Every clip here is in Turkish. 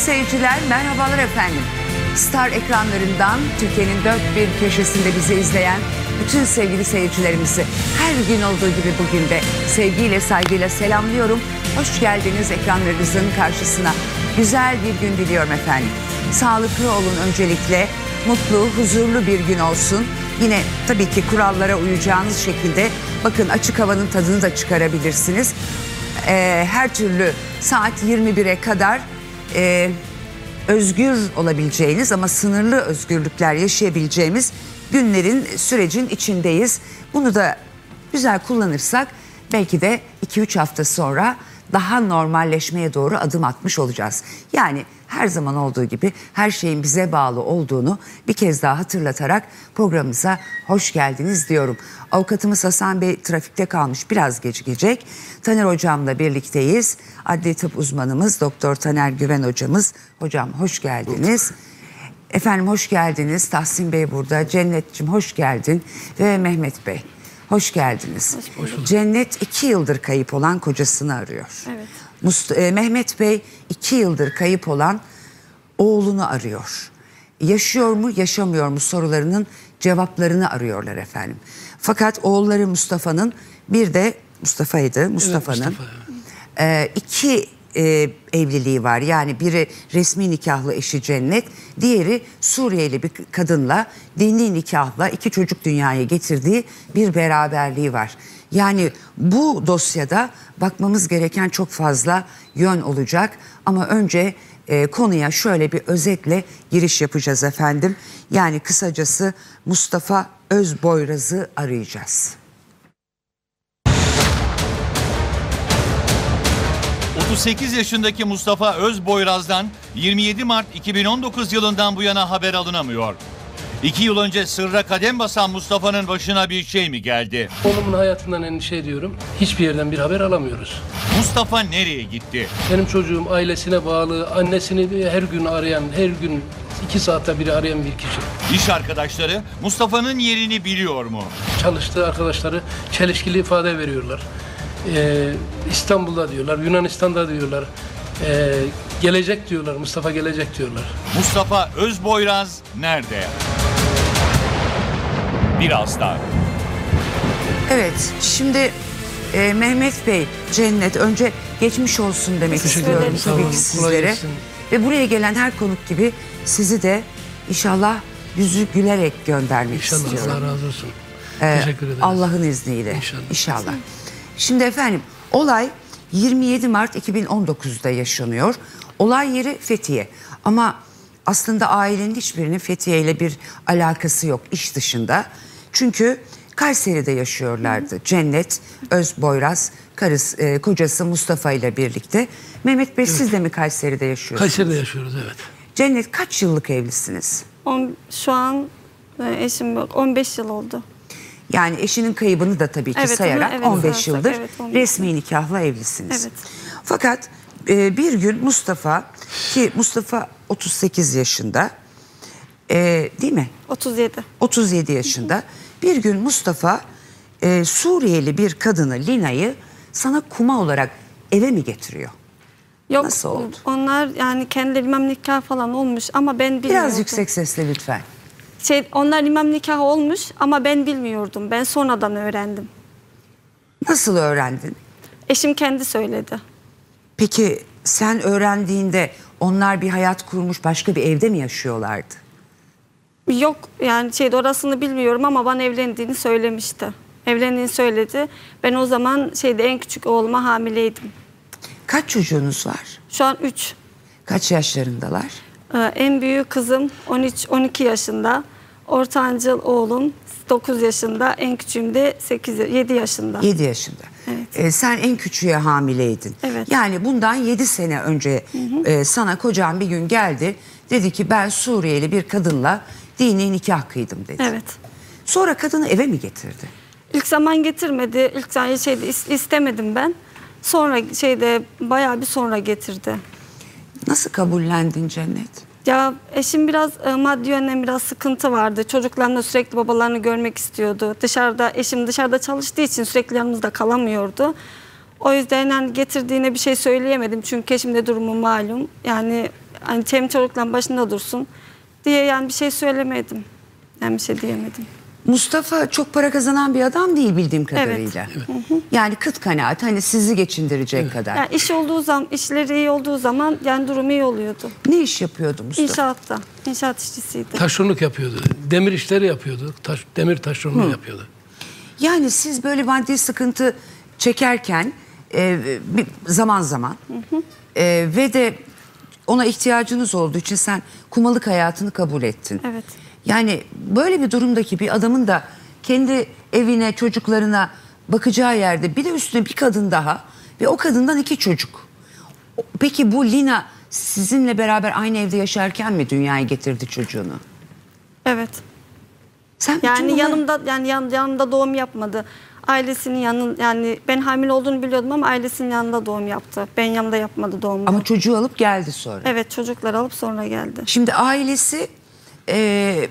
Seyirciler merhabalar efendim. Star ekranlarından Türkiye'nin dört bir köşesinde bizi izleyen bütün sevgili seyircilerimizi her gün olduğu gibi bugün de sevgiyle saygıyla selamlıyorum. Hoş geldiniz ekranlarınızın karşısına. Güzel bir gün diliyorum efendim. Sağlıklı olun öncelikle. Mutlu, huzurlu bir gün olsun. Yine tabii ki kurallara uyacağınız şekilde bakın açık havanın tadını da çıkarabilirsiniz. Ee, her türlü saat 21'e kadar e, özgür olabileceğiniz ama sınırlı özgürlükler yaşayabileceğimiz günlerin sürecin içindeyiz. Bunu da güzel kullanırsak belki de 2-3 hafta sonra daha normalleşmeye doğru adım atmış olacağız. Yani her zaman olduğu gibi her şeyin bize bağlı olduğunu bir kez daha hatırlatarak programımıza hoş geldiniz diyorum. Avukatımız Hasan Bey trafikte kalmış biraz gecikecek. Taner hocamla birlikteyiz. Adli tıp uzmanımız Doktor Taner Güven hocamız. Hocam hoş geldiniz. Efendim hoş geldiniz. Tahsin Bey burada. Cennetciğim hoş geldin. Ve Mehmet Bey. Hoş geldiniz. Cennet iki yıldır kayıp olan kocasını arıyor. Evet. Must- e, Mehmet Bey iki yıldır kayıp olan oğlunu arıyor. Yaşıyor mu yaşamıyor mu sorularının cevaplarını arıyorlar efendim. Fakat oğulları Mustafa'nın bir de Mustafa'ydı Mustafa'nın Mustafa, e, iki e, evliliği var. Yani biri resmi nikahlı eşi Cennet, diğeri Suriyeli bir kadınla dini nikahla iki çocuk dünyaya getirdiği bir beraberliği var. Yani bu dosyada bakmamız gereken çok fazla yön olacak ama önce e, konuya şöyle bir özetle giriş yapacağız efendim. Yani kısacası Mustafa Özboyraz'ı arayacağız. 38 yaşındaki Mustafa Özboyraz'dan 27 Mart 2019 yılından bu yana haber alınamıyor. İki yıl önce sırra kadem basan Mustafa'nın başına bir şey mi geldi? Oğlumun hayatından endişe ediyorum. Hiçbir yerden bir haber alamıyoruz. Mustafa nereye gitti? Benim çocuğum ailesine bağlı, annesini her gün arayan, her gün iki saatte biri arayan bir kişi. İş arkadaşları Mustafa'nın yerini biliyor mu? Çalıştığı arkadaşları çelişkili ifade veriyorlar. Ee, İstanbul'da diyorlar, Yunanistan'da diyorlar. Ee, gelecek diyorlar, Mustafa gelecek diyorlar. Mustafa Özboyraz nerede? Birazdan. Evet, şimdi e, Mehmet Bey, Cennet önce geçmiş olsun demek Teşekkür istiyorum ederim, tabii ki sizlere. Ve buraya gelen her konuk gibi sizi de inşallah yüzü gülerek göndermek İnşallah istiyorum. Allah razı olsun. Ee, Teşekkür ederiz. Allah'ın izniyle. İnşallah. İnşallah. Şimdi efendim olay 27 Mart 2019'da yaşanıyor. Olay yeri Fethiye. Ama aslında ailenin hiçbirinin Fethiye ile bir alakası yok iş dışında. Çünkü Kayseri'de yaşıyorlardı. Cennet Özboyraz, karısı, e, kocası Mustafa ile birlikte. Mehmet Bey siz de mi Kayseri'de yaşıyorsunuz? Kayseri'de yaşıyoruz evet. Cennet kaç yıllık evlisiniz? On, şu an e, eşim yok. 15 yıl oldu. Yani eşinin kaybını da tabii ki Evet, sayarak evet 15 sayarsak, yıldır evet, 15 resmi nikahla evlisiniz. Evet. Fakat e, bir gün Mustafa ki Mustafa 38 yaşında e, değil mi? 37. 37 yaşında. Bir gün Mustafa e, Suriyeli bir kadını Lina'yı sana kuma olarak eve mi getiriyor? Yok, Nasıl oldu? Onlar yani kendi imam nikah falan olmuş ama ben bilmiyordum. Biraz yüksek sesle lütfen. Şey, onlar imam nikahı olmuş ama ben bilmiyordum. Ben sonradan öğrendim. Nasıl öğrendin? Eşim kendi söyledi. Peki sen öğrendiğinde onlar bir hayat kurmuş başka bir evde mi yaşıyorlardı? Yok yani şey orasını bilmiyorum ama bana evlendiğini söylemişti. Evlendiğini söyledi. Ben o zaman şeyde en küçük oğluma hamileydim. Kaç çocuğunuz var? Şu an 3. Kaç yaşlarındalar? Ee, en büyük kızım 13-12 yaşında. Ortancıl oğlum 9 yaşında. En küçüğüm de 8 7 yaşında. 7 yaşında. Evet. Ee, sen en küçüğe hamileydin. Evet. Yani bundan 7 sene önce e, sana kocan bir gün geldi. Dedi ki ben Suriyeli bir kadınla dini nikah kıydım dedi. Evet. Sonra kadını eve mi getirdi? İlk zaman getirmedi. İlk zaman şeyde is- istemedim ben. Sonra şeyde bayağı bir sonra getirdi. Nasıl kabullendin Cennet? Ya eşim biraz e, maddi yönden biraz sıkıntı vardı. Çocuklarına sürekli babalarını görmek istiyordu. Dışarıda eşim dışarıda çalıştığı için sürekli yanımızda kalamıyordu. O yüzden yani getirdiğine bir şey söyleyemedim. Çünkü eşim de durumu malum. Yani hani Cem çocukların başında dursun diye yani bir şey söylemedim. Yani bir şey diyemedim. Mustafa çok para kazanan bir adam değil bildiğim kadarıyla. Yani kıt kanaat hani sizi geçindirecek kadar. Yani iş olduğu zaman, işleri iyi olduğu zaman yani durumu iyi oluyordu. Ne iş yapıyordu Mustafa? İnşaatta, inşaat işçisiydi. Taşeronluk yapıyordu. Demir işleri yapıyordu. Taş, demir taşeronluğu yapıyordu. Yani siz böyle maddi sıkıntı çekerken e, zaman zaman e, ve de ona ihtiyacınız olduğu için sen kumalık hayatını kabul ettin. Evet. Yani böyle bir durumdaki bir adamın da kendi evine, çocuklarına bakacağı yerde bir de üstüne bir kadın daha ve o kadından iki çocuk. Peki bu Lina sizinle beraber aynı evde yaşarken mi dünyaya getirdi çocuğunu? Evet. Sen Yani bunları- yanımda yani yan, yanımda doğum yapmadı. Ailesinin yanın yani ben hamile olduğunu biliyordum ama ailesinin yanında doğum yaptı. Ben yanımda yapmadı doğumu. ama çocuğu alıp geldi sonra. Evet çocuklar alıp sonra geldi. Şimdi ailesi e,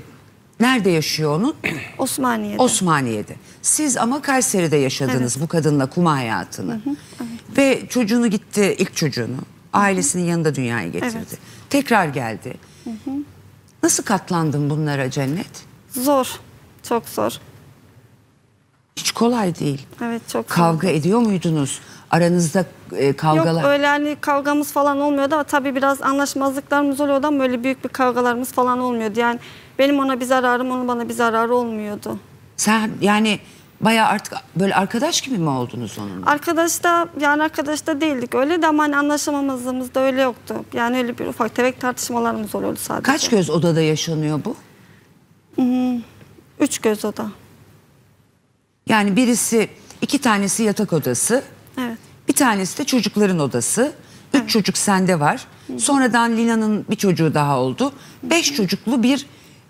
nerede yaşıyor onun? Osmaniye'de. Osmaniye'de. Siz ama Kayseri'de yaşadınız bu kadınla kuma hayatını. Ve çocuğunu gitti, ilk çocuğunu ailesinin yanında dünyaya getirdi. Evet. Tekrar geldi. Nasıl katlandın bunlara Cennet? Zor. Çok zor. Hiç kolay değil. Evet çok zor. Kavga ediyor muydunuz? Aranızda e, kavgalar. Yok öyle hani kavgamız falan olmuyordu ama tabii biraz anlaşmazlıklarımız oluyordu ama öyle büyük bir kavgalarımız falan olmuyordu. Yani benim ona bir zararım, onun bana bir zararı olmuyordu. Sen yani bayağı artık böyle arkadaş gibi mi oldunuz onunla? Arkadaş da yani arkadaş da değildik öyle de ama hani anlaşamamazlığımız da öyle yoktu. Yani öyle bir ufak tefek tartışmalarımız oluyordu sadece. Kaç göz odada yaşanıyor bu? Üç göz oda. Yani birisi iki tanesi yatak odası, Evet. bir tanesi de çocukların odası. Üç çocuk sende var. Sonradan Lina'nın bir çocuğu daha oldu. Beş çocuklu bir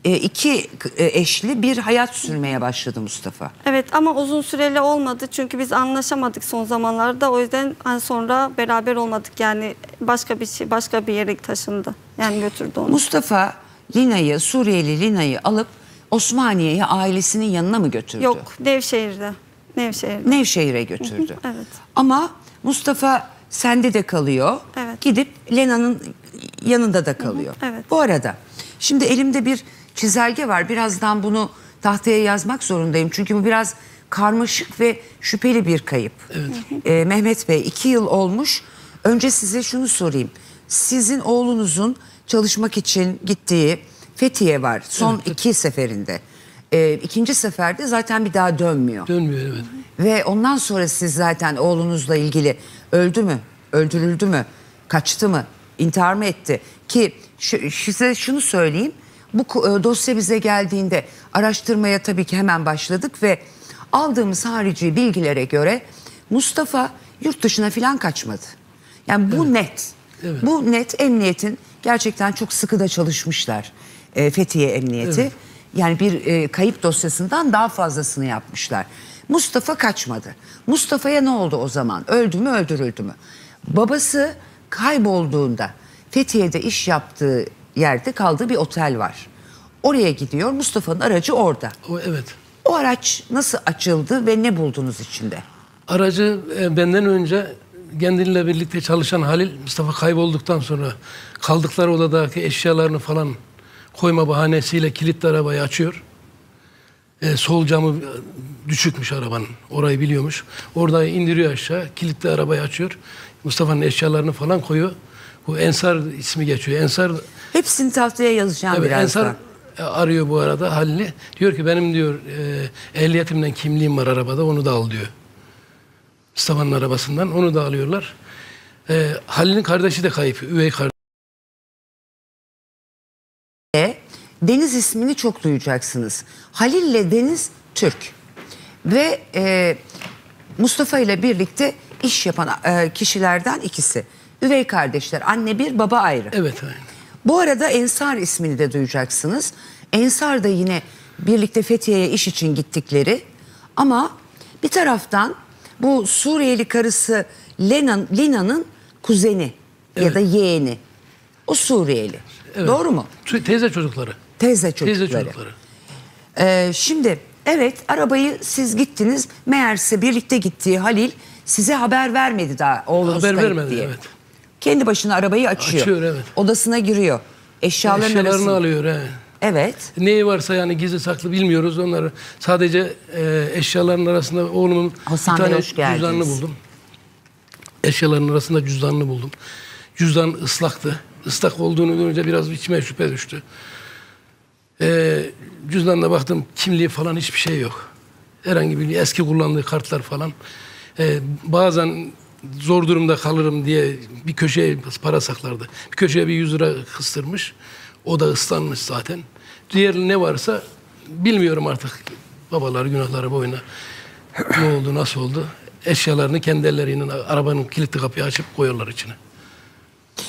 e, iki e, eşli bir hayat sürmeye başladı Mustafa. Evet ama uzun süreli olmadı çünkü biz anlaşamadık son zamanlarda. O yüzden hani sonra beraber olmadık. Yani başka bir şey, başka bir yere taşındı. Yani götürdü onu. Mustafa Lina'yı, Suriyeli Lina'yı alıp Osmaniye'ye ailesinin yanına mı götürdü? Yok Nevşehir'de. Nevşehir'de. Nevşehir'e götürdü. Evet. Ama Mustafa sende de kalıyor. Evet. Gidip Lena'nın yanında da kalıyor. evet. Bu arada şimdi elimde bir çizelge var. Birazdan bunu tahtaya yazmak zorundayım. Çünkü bu biraz karmaşık ve şüpheli bir kayıp. Ee, Mehmet Bey iki yıl olmuş. Önce size şunu sorayım. Sizin oğlunuzun çalışmak için gittiği Fethiye var. Son iki seferinde. Ee, ikinci seferde zaten bir daha dönmüyor. Dönmüyor evet. Ve ondan sonra siz zaten oğlunuzla ilgili öldü mü, öldürüldü mü, kaçtı mı, intihar mı etti? Ki şu, size şunu söyleyeyim. Bu e, dosya bize geldiğinde araştırmaya tabii ki hemen başladık ve aldığımız harici bilgilere göre Mustafa yurt dışına falan kaçmadı. Yani bu net. Evet. Bu net emniyetin gerçekten çok sıkı da çalışmışlar. E, Fethiye Emniyeti. Yani bir e, kayıp dosyasından daha fazlasını yapmışlar. Mustafa kaçmadı. Mustafa'ya ne oldu o zaman? Öldü mü öldürüldü mü? Babası kaybolduğunda Fethiye'de iş yaptığı yerde kaldığı bir otel var. Oraya gidiyor. Mustafa'nın aracı orada. O evet. O araç nasıl açıldı ve ne buldunuz içinde? Aracı e, benden önce kendiyle birlikte çalışan Halil Mustafa kaybolduktan sonra kaldıkları odadaki eşyalarını falan koyma bahanesiyle kilitli arabayı açıyor. E, sol camı düşükmüş arabanın. Orayı biliyormuş. Orada indiriyor aşağı. Kilitli arabayı açıyor. Mustafa'nın eşyalarını falan koyuyor. Bu Ensar ismi geçiyor. Ensar Hepsini tahtaya yazacağım Evet, birazdan. Ensar e, arıyor bu arada Halil'i. Diyor ki benim diyor e, ehliyetimden kimliğim var arabada onu da al diyor. Mustafa'nın arabasından onu da alıyorlar. E, Halil'in kardeşi de kayıp. Üvey kardeş. E, Deniz ismini çok duyacaksınız. Halil ile Deniz Türk. Ve e, Mustafa ile birlikte iş yapan e, kişilerden ikisi. Üvey kardeşler. Anne bir, baba ayrı. Evet. aynen. Bu arada Ensar ismini de duyacaksınız. Ensar da yine birlikte Fethiye'ye iş için gittikleri ama bir taraftan bu Suriyeli karısı Lena, Lina'nın kuzeni ya Evet. da yeğeni. O Suriyeli. Evet. Doğru mu? Teyze çocukları. Teyze çocukları. Teyze çocukları. Ee, şimdi evet arabayı siz gittiniz. Meğerse birlikte gittiği Halil size haber vermedi daha oğlunuz Haber vermedi diye. evet. Kendi başına arabayı açıyor. Açıyor, evet. Odasına giriyor. Eşyaların Eşyalarını alıyor. He. Evet. Neyi varsa yani gizli saklı bilmiyoruz onları. Sadece e, eşyaların arasında oğlumun Hasan bir tane cüzdanını buldum. Eşyaların arasında cüzdanını buldum. Cüzdan ıslaktı. Islak olduğunu görünce biraz içime şüphe düştü. E, cüzdanına baktım kimliği falan hiçbir şey yok. Herhangi bir eski kullandığı kartlar falan. E, bazen zor durumda kalırım diye bir köşeye para saklardı. Bir köşeye bir 100 lira kıstırmış. O da ıslanmış zaten. Diğer ne varsa bilmiyorum artık. Babalar günahları boyuna ne oldu nasıl oldu. Eşyalarını kendi elleriyle arabanın kilitli kapıyı açıp koyuyorlar içine.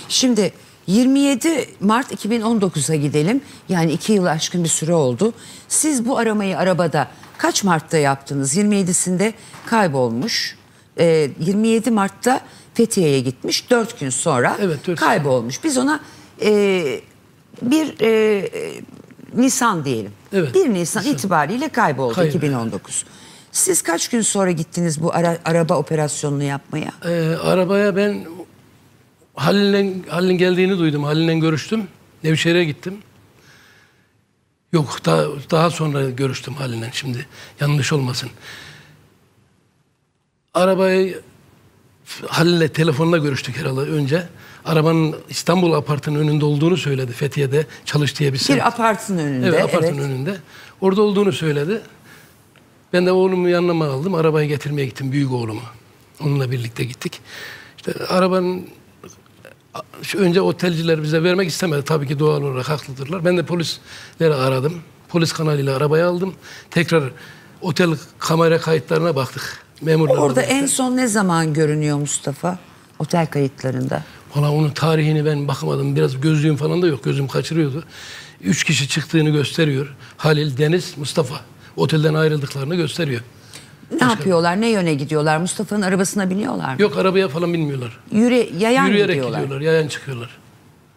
Şimdi 27 Mart 2019'a gidelim. Yani iki yıl aşkın bir süre oldu. Siz bu aramayı arabada kaç Mart'ta yaptınız? 27'sinde kaybolmuş. Ee, 27 Mart'ta Fethiye'ye gitmiş. 4 gün sonra Evet, dört gün. kaybolmuş. Biz ona e, bir e, e, Nisan diyelim. Evet, 1 Nisan Nisan. itibariyle kayboldu Kayboldu. 2019. Siz kaç gün sonra gittiniz bu ara- araba operasyonunu yapmaya? Ee, arabaya ben Halil'in Halil'in geldiğini duydum. Halil'le görüştüm. Nevşehir'e gittim. Yok daha, daha sonra görüştüm Halil'le şimdi. Yanlış olmasın. Arabayı Halil'le telefonla görüştük herhalde önce. Arabanın İstanbul apartının önünde olduğunu söyledi. Fethiye'de çalıştığı bir semt. Bir apartın önünde. Evet apartın evet. önünde. Orada olduğunu söyledi. Ben de oğlumu yanıma aldım. Arabayı getirmeye gittim büyük oğlumu. Onunla birlikte gittik. İşte arabanın şu önce otelciler bize vermek istemedi. Tabii ki doğal olarak haklıdırlar. Ben de polisleri aradım. Polis kanalıyla arabayı aldım. Tekrar otel kamera kayıtlarına baktık. Memurlarla Orada en son ne zaman görünüyor Mustafa? Otel kayıtlarında. Valla onun tarihini ben bakamadım. Biraz gözlüğüm falan da yok. Gözüm kaçırıyordu. Üç kişi çıktığını gösteriyor. Halil, Deniz, Mustafa. Otelden ayrıldıklarını gösteriyor. Ne yapıyorlar? Ne yöne gidiyorlar? Mustafa'nın arabasına biniyorlar mı? Yok arabaya falan binmiyorlar. Yürü, yayan Yürüyerek gidiyorlar. gidiyorlar. Yayan çıkıyorlar.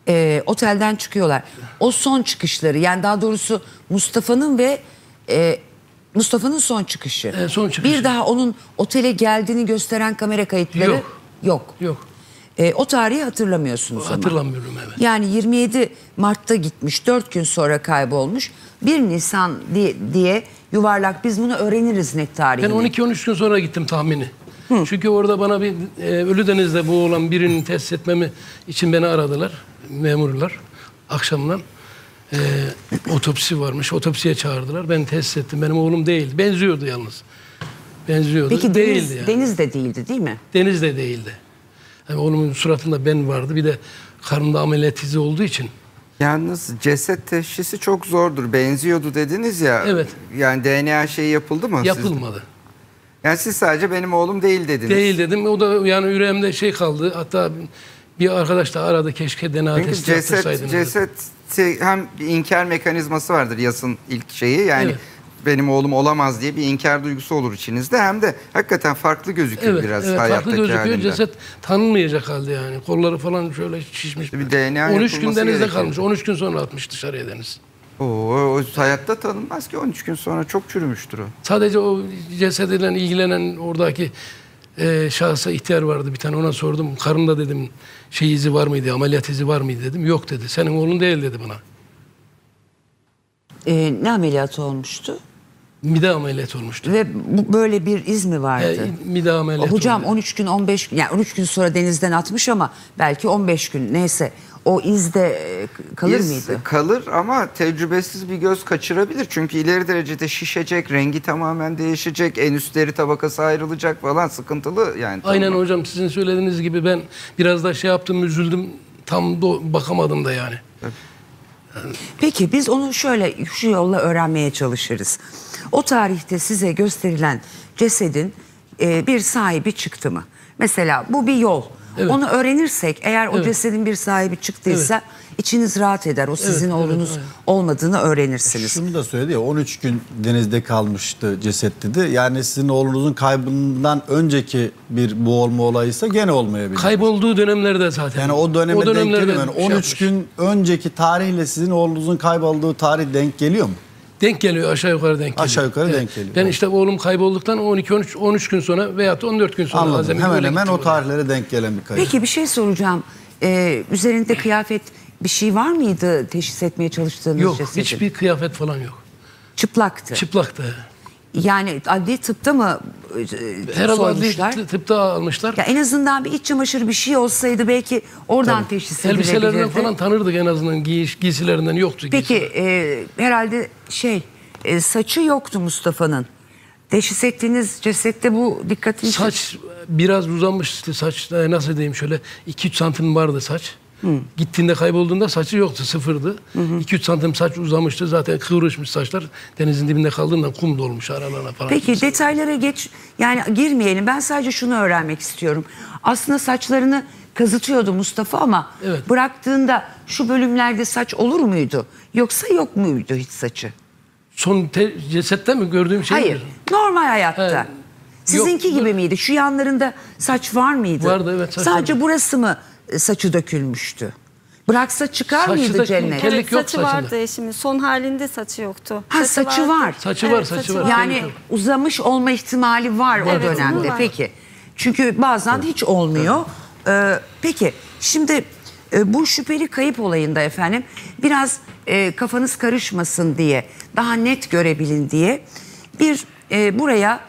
Ee, otelden çıkıyorlar. O son çıkışları yani daha doğrusu Mustafa'nın ve e, Mustafa'nın son çıkışı. Evet, son çıkışı. Bir daha onun otele geldiğini gösteren kamera kayıtları Yok. yok. Yok. Ee, o tarihi hatırlamıyorsunuz ama. Hatırlamıyorum evet. Yani 27 Mart'ta gitmiş, 4 gün sonra kaybolmuş. 1 Nisan diye, diye yuvarlak biz bunu öğreniriz net tarihini. Ben 12-13 gün sonra gittim tahmini. Çünkü orada bana bir e, Ölüdeniz'de bu olan birini test etmemi için beni aradılar memurlar akşamdan. E, otopsi varmış. Otopsiye çağırdılar. Ben test ettim. Benim oğlum değil. Benziyordu yalnız. Benziyordu. Peki değildi Deniz, yani. Deniz de değildi değil mi? Deniz de değildi. Yani oğlumun suratında ben vardı. Bir de karnımda ameliyat izi olduğu için. Yalnız ceset teşhisi çok zordur. Benziyordu dediniz ya. Evet. Yani DNA şeyi yapıldı mı? sizde? Yapılmadı. Yani siz sadece benim oğlum değil dediniz. Değil dedim. O da yani yüreğimde şey kaldı. Hatta bir arkadaş da aradı. Keşke DNA Çünkü testi ceset, ceset hem bir inkar mekanizması vardır yasın ilk şeyi. Yani Evet. Benim oğlum olamaz diye bir inkar duygusu olur içinizde. Hem de hakikaten farklı gözüküyor Evet, biraz evet hayattaki farklı gözüküyor. Ceset tanınmayacak halde yani. Kolları falan şöyle şişmiş. Bir DNA 13 gün denizde gerekiyor. kalmış. 13 gün sonra atmış dışarıya deniz. Oo, o hayatta tanınmaz ki 13 gün sonra çok çürümüştür o. Sadece o cesediyle ilgilenen oradaki e, şahsa ihtiyar vardı bir tane. Ona sordum. Karında dedim şey izi var mıydı? Ameliyat izi var mıydı dedim. Yok dedi. Senin oğlun değil dedi bana. Ee, ne ameliyatı olmuştu? Mide ameliyat olmuştu. Ve bu, böyle bir iz mi vardı? E, mide ameliyatı Hocam oldu. 13 gün 15 gün yani 13 gün sonra denizden atmış ama belki 15 gün neyse o izde e, kalır İz mıydı? Kalır ama tecrübesiz bir göz kaçırabilir. Çünkü ileri derecede şişecek, rengi tamamen değişecek, en üst deri tabakası ayrılacak falan sıkıntılı yani. Aynen hocam sizin söylediğiniz gibi ben biraz da şey yaptım üzüldüm. Tam da bakamadım da yani. Peki biz onu şöyle şu yolla öğrenmeye çalışırız. O tarihte size gösterilen cesedin e, bir sahibi çıktı mı? Mesela bu bir yol. Evet. Onu öğrenirsek eğer o Evet. cesedin bir sahibi çıktıysa içiniz rahat eder. O sizin evet, oğlunuz aynen. olmadığını öğrenirsiniz. Şunu da söyledi ya 13 gün denizde kalmıştı ceset dedi. Yani sizin oğlunuzun kaybından önceki bir boğulma olayıysa gene olmayabilir. Kaybolduğu dönemlerde zaten. yani o döneme denk dönemlerde geliyor. Yani şey 13 yapmış. gün önceki tarihle sizin oğlunuzun kaybolduğu tarih denk geliyor mu? Denk geliyor aşağı yukarı denk geliyor. Aşağı yukarı denk geliyor. Ben işte oğlum kaybolduktan 12 13 13 gün sonra veyahut da 14 gün sonra Anladım. Hemen hemen o oraya. tarihlere denk gelen bir kayıp. Peki bir şey soracağım. Ee, üzerinde kıyafet bir şey var mıydı teşhis etmeye çalıştığınız Yok cesedin? hiçbir kıyafet falan yok. Çıplaktı. Çıplaktı. Yani adli tıpta mı e, Herhalde sormuşlar? adli tıpta almışlar. Ya en azından bir iç çamaşırı bir şey olsaydı belki oradan teşhis Elbiselerinden edilebilirdi. falan tanırdık en azından giyiş, giysilerinden yoktu. Peki e, herhalde şey e, saçı yoktu Mustafa'nın. Teşhis ettiğiniz cesette bu dikkatini Saç biraz uzamıştı saç e, nasıl diyeyim şöyle 2-3 santim vardı saç. Gittiğinde kaybolduğunda saçı yoktu sıfırdı. 2-3 santim saç uzamıştı zaten kıvrışmış saçlar denizin dibinde kaldığından kum dolmuş aralarına falan. Peki detaylara geç yani girmeyelim. Ben sadece şunu öğrenmek istiyorum. Aslında saçlarını kazıtıyordu Mustafa ama Evet. bıraktığında şu bölümlerde saç olur muydu? Yoksa yok muydu hiç saçı? Son te- cesette mi gördüğüm şey Hayır. mi? Normal hayatta. He. Sizinki Yok, gibi miydi? Şu yanlarında saç var mıydı? Vardı, evet, saç Sadece vardı. burası mı saçı dökülmüştü? Bıraksa çıkar Saçı mıydı da- cennet? Kellik Evet, yok saçı saçında. vardı eşimin. Son halinde saçı yoktu. Ha saçı var. Saçı var, saçı var. Yani Kellik yok. uzamış olma ihtimali var o Evet, dönemde. var. Peki. Çünkü bazen hiç olmuyor. Ee, peki şimdi e, bu şüpheli kayıp olayında efendim biraz e, kafanız karışmasın diye daha net görebilin diye bir e, buraya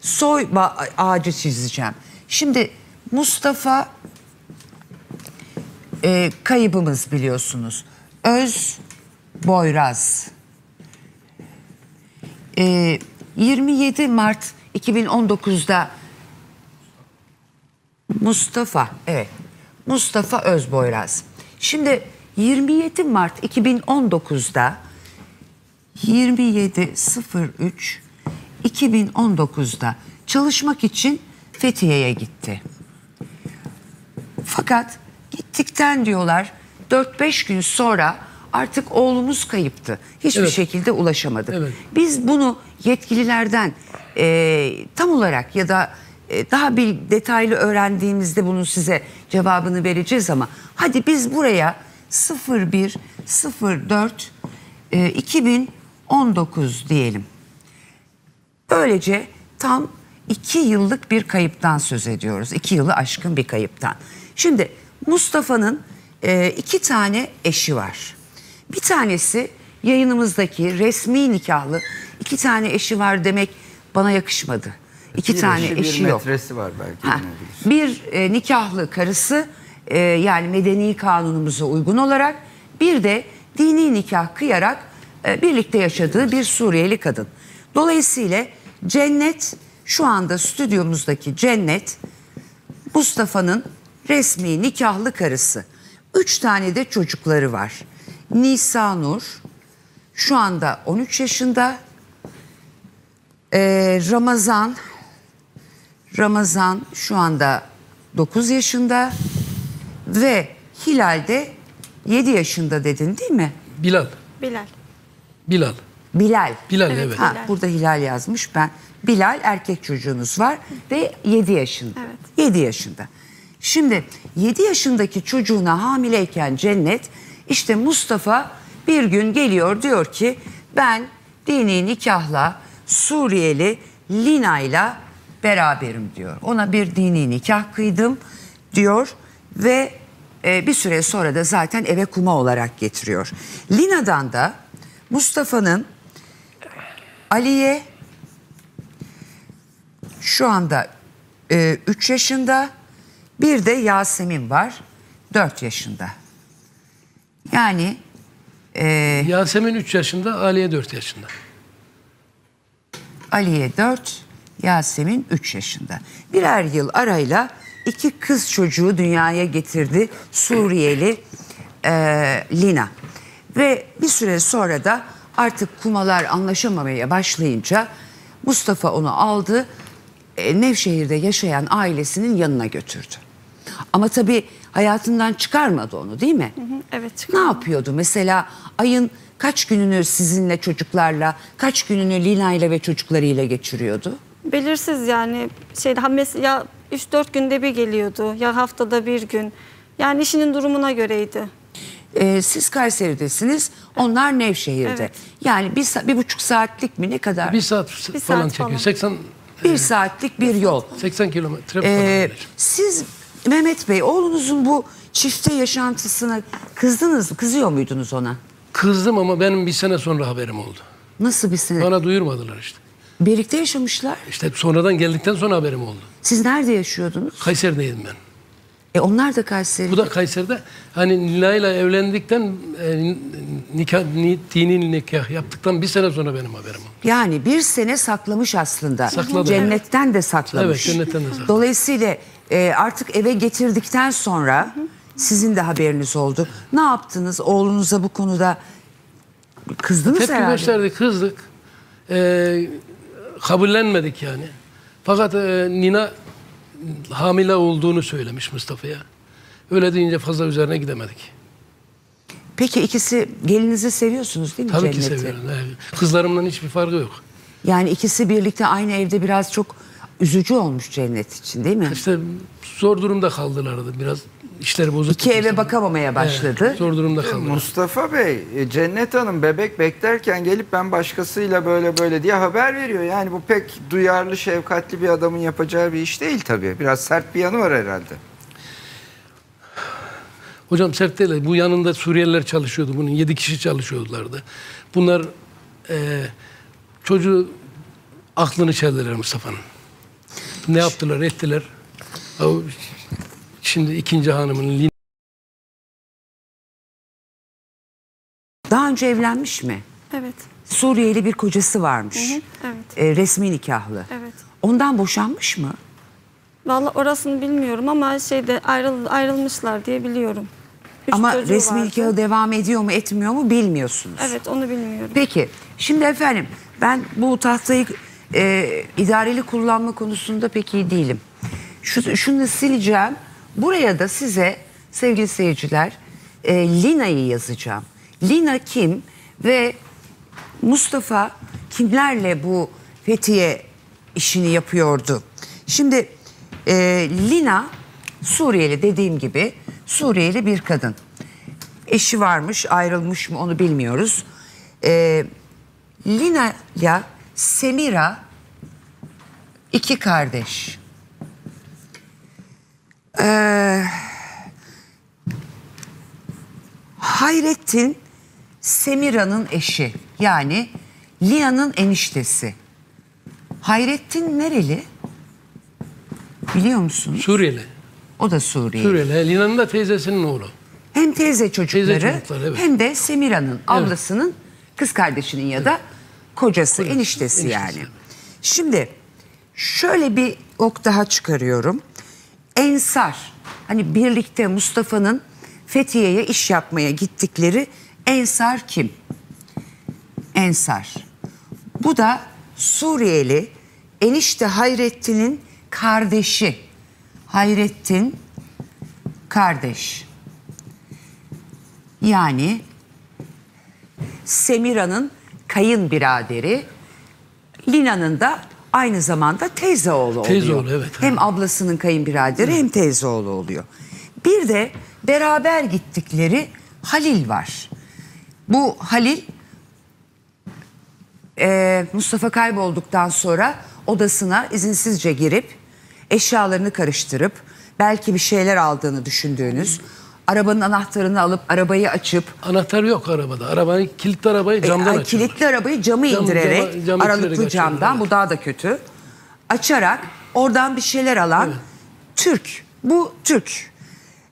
soy ba- ağacı çizeceğim. Şimdi Mustafa e, kaybımız biliyorsunuz. Öz Boyraz. E, 27 Mart 2019'da Mustafa, evet. Mustafa Özboyraz. Şimdi 27 Mart 2019'da 27.03 2019'da çalışmak için Fethiye'ye gitti. Fakat gittikten diyorlar 4-5 gün sonra artık oğlumuz kayıptı. Hiçbir Evet. şekilde ulaşamadık. Evet. Biz bunu yetkililerden e, tam olarak ya da e, daha bir detaylı öğrendiğimizde bunun size cevabını vereceğiz ama hadi biz buraya 01 04 e, 2019 diyelim. Böylece tam iki yıllık bir kayıptan söz ediyoruz. İki yılı aşkın bir kayıptan. Şimdi Mustafa'nın e, iki tane eşi var. Bir tanesi yayınımızdaki resmi nikahlı iki tane eşi var demek bana yakışmadı. İki Bir tane eşi, eşi bir yok. metresi var belki. Ha, bir e, nikahlı karısı e, yani medeni kanunumuza uygun olarak bir de dini nikah kıyarak e, birlikte yaşadığı bir Suriyeli kadın. Dolayısıyla Cennet şu anda stüdyomuzdaki Cennet Mustafa'nın resmi nikahlı karısı. Üç tane de çocukları var. Nisa Nur şu anda 13 yaşında. Ee, Ramazan Ramazan şu anda 9 yaşında ve Hilal de 7 yaşında dedin değil mi? Bilal. Bilal. Bilal. Bilal. Bilal Evet. evet. Ha, Bilal. burada Hilal yazmış ben. Bilal erkek çocuğunuz var ve 7 yaşında. Evet. 7 yaşında. Şimdi 7 yaşındaki çocuğuna hamileyken Cennet işte Mustafa bir gün geliyor diyor ki ben dini nikahla Suriyeli Lina'yla beraberim diyor. Ona bir dini nikah kıydım diyor ve e, bir süre sonra da zaten eve kuma olarak getiriyor. Lina'dan da Mustafa'nın Aliye şu anda 3 yaşında. Bir de Yasemin var 4 yaşında. Yani e, Yasemin 3 yaşında, Aliye 4 yaşında. Aliye 4, Yasemin 3 yaşında. Birer yıl arayla iki kız çocuğu dünyaya getirdi Suriyeli e, Lina. Ve bir süre sonra da artık kumalar anlaşamamaya başlayınca Mustafa onu aldı e, Nevşehir'de yaşayan ailesinin yanına götürdü. Ama tabii hayatından çıkarmadı onu değil mi? Evet Ne çıkıyor. yapıyordu? Mesela ayın kaç gününü sizinle çocuklarla, kaç gününü Lina ile ve çocuklarıyla geçiriyordu? Belirsiz yani mes- ya 3-4 günde bir geliyordu ya haftada bir gün. Yani işinin durumuna göreydi. Ee, siz Kayseri'desiniz, onlar Nevşehir'de. Evet. Yani bir, bir buçuk saatlik mi ne kadar? Bir saat Bir falan saat çekiyor. falan. 80 Bir saatlik bir yol. 80 kilometre falan. Ee, siz Mehmet Bey oğlunuzun bu çifte yaşantısına kızdınız mı? Kızıyor muydunuz ona? Kızdım ama benim bir sene sonra haberim oldu. Nasıl bir sene? Bana duyurmadılar işte. Birlikte yaşamışlar. İşte sonradan geldikten sonra haberim oldu. Siz nerede yaşıyordunuz? Kayseri'deydim ben. E onlar da Kayseri. Bu da Kayseri'de. Hani Nila ile evlendikten e, nikah, ni- dini nikah yaptıktan bir sene sonra benim haberim oldu. Yani bir sene saklamış aslında. Sakladı. Cennetten de saklamış. Evet, cennetten de sakladı. Dolayısıyla e, artık eve getirdikten sonra sizin de haberiniz oldu. Ne yaptınız oğlunuza bu konuda? Kızdınız Tepki herhalde. gösterdik, kızdık. Ee, kabullenmedik yani. Fakat e, Nina hamile olduğunu söylemiş Mustafa'ya. Öyle deyince fazla üzerine gidemedik. Peki ikisi gelinizi seviyorsunuz değil mi Tabii ki Cennet'i? seviyorum. Evet. Kızlarımdan hiçbir farkı yok. Yani ikisi birlikte aynı evde biraz çok üzücü olmuş Cennet için değil mi? İşte zor durumda kaldılardı biraz. işleri bozuk. İki eve bakamamaya başladı. Evet, zor durumda kaldılar. Mustafa Bey, e, Cennet Hanım bebek beklerken gelip ben başkasıyla böyle böyle diye haber veriyor. Yani bu pek duyarlı, şefkatli bir adamın yapacağı bir iş değil tabii. Biraz sert bir yanı var herhalde. Hocam sert değil. Bu yanında Suriyeliler çalışıyordu. Bunun yedi kişi çalışıyorlardı. Bunlar e, çocuğu aklını çeldiler Mustafa'nın. Ne yaptılar ettiler. Şimdi ikinci hanımın Daha önce evlenmiş mi? Evet. Suriyeli bir kocası varmış. Evet. E, resmi nikahlı. Evet. Ondan boşanmış mı? Vallahi orasını bilmiyorum ama şeyde ayrıl, ayrılmışlar diye biliyorum. Üç Ama resmi vardı. nikahı devam ediyor mu etmiyor mu bilmiyorsunuz. Evet onu bilmiyorum. Peki şimdi efendim ben bu tahtayı e, idareli kullanma konusunda pek iyi değilim. Şu, şunu sileceğim. Buraya da size sevgili seyirciler e, Lina'yı yazacağım. Lina kim ve Mustafa kimlerle bu Fethiye işini yapıyordu? Şimdi e, Lina Suriyeli dediğim gibi Suriyeli bir kadın. Eşi varmış ayrılmış mı onu bilmiyoruz. E, Lina ile Semira iki kardeş. Ee, Hayrettin Semira'nın eşi yani Lia'nın eniştesi. Hayrettin nereli? Biliyor musunuz? Suriyeli. O da Suriyeli. Suriyeli. Lina'nın da teyzesinin oğlu. Hem teyze çocukları, Teyze çocukları, evet. hem de Semira'nın ablasının kız kardeşinin ya da kocası, eniştesi yani. eniştesi. Şimdi şöyle bir ok daha çıkarıyorum. Ensar. Hani birlikte Mustafa'nın Fethiye'ye iş yapmaya gittikleri Ensar kim? Ensar. Bu da Suriyeli enişte Hayrettin'in kardeşi. Hayrettin kardeş. Yani Semira'nın kayınbiraderi, Lina'nın da aynı zamanda teyze oğlu oluyor. Teyze oğlu, evet. Hem ablasının kayınbiraderi hem teyze oğlu oluyor. Bir de beraber gittikleri Halil var. Bu Halil e, Mustafa kaybolduktan sonra odasına izinsizce girip eşyalarını karıştırıp belki bir şeyler aldığını düşündüğünüz arabanın anahtarını alıp arabayı açıp Anahtar yok arabada. Arabanın kilitli arabayı camdan e, açıyor. kilitli arabayı camı Cam- indirerek cama- cam aralıklı camdan açıyorlar, bu daha da kötü açarak oradan bir şeyler alan Türk. Bu Türk.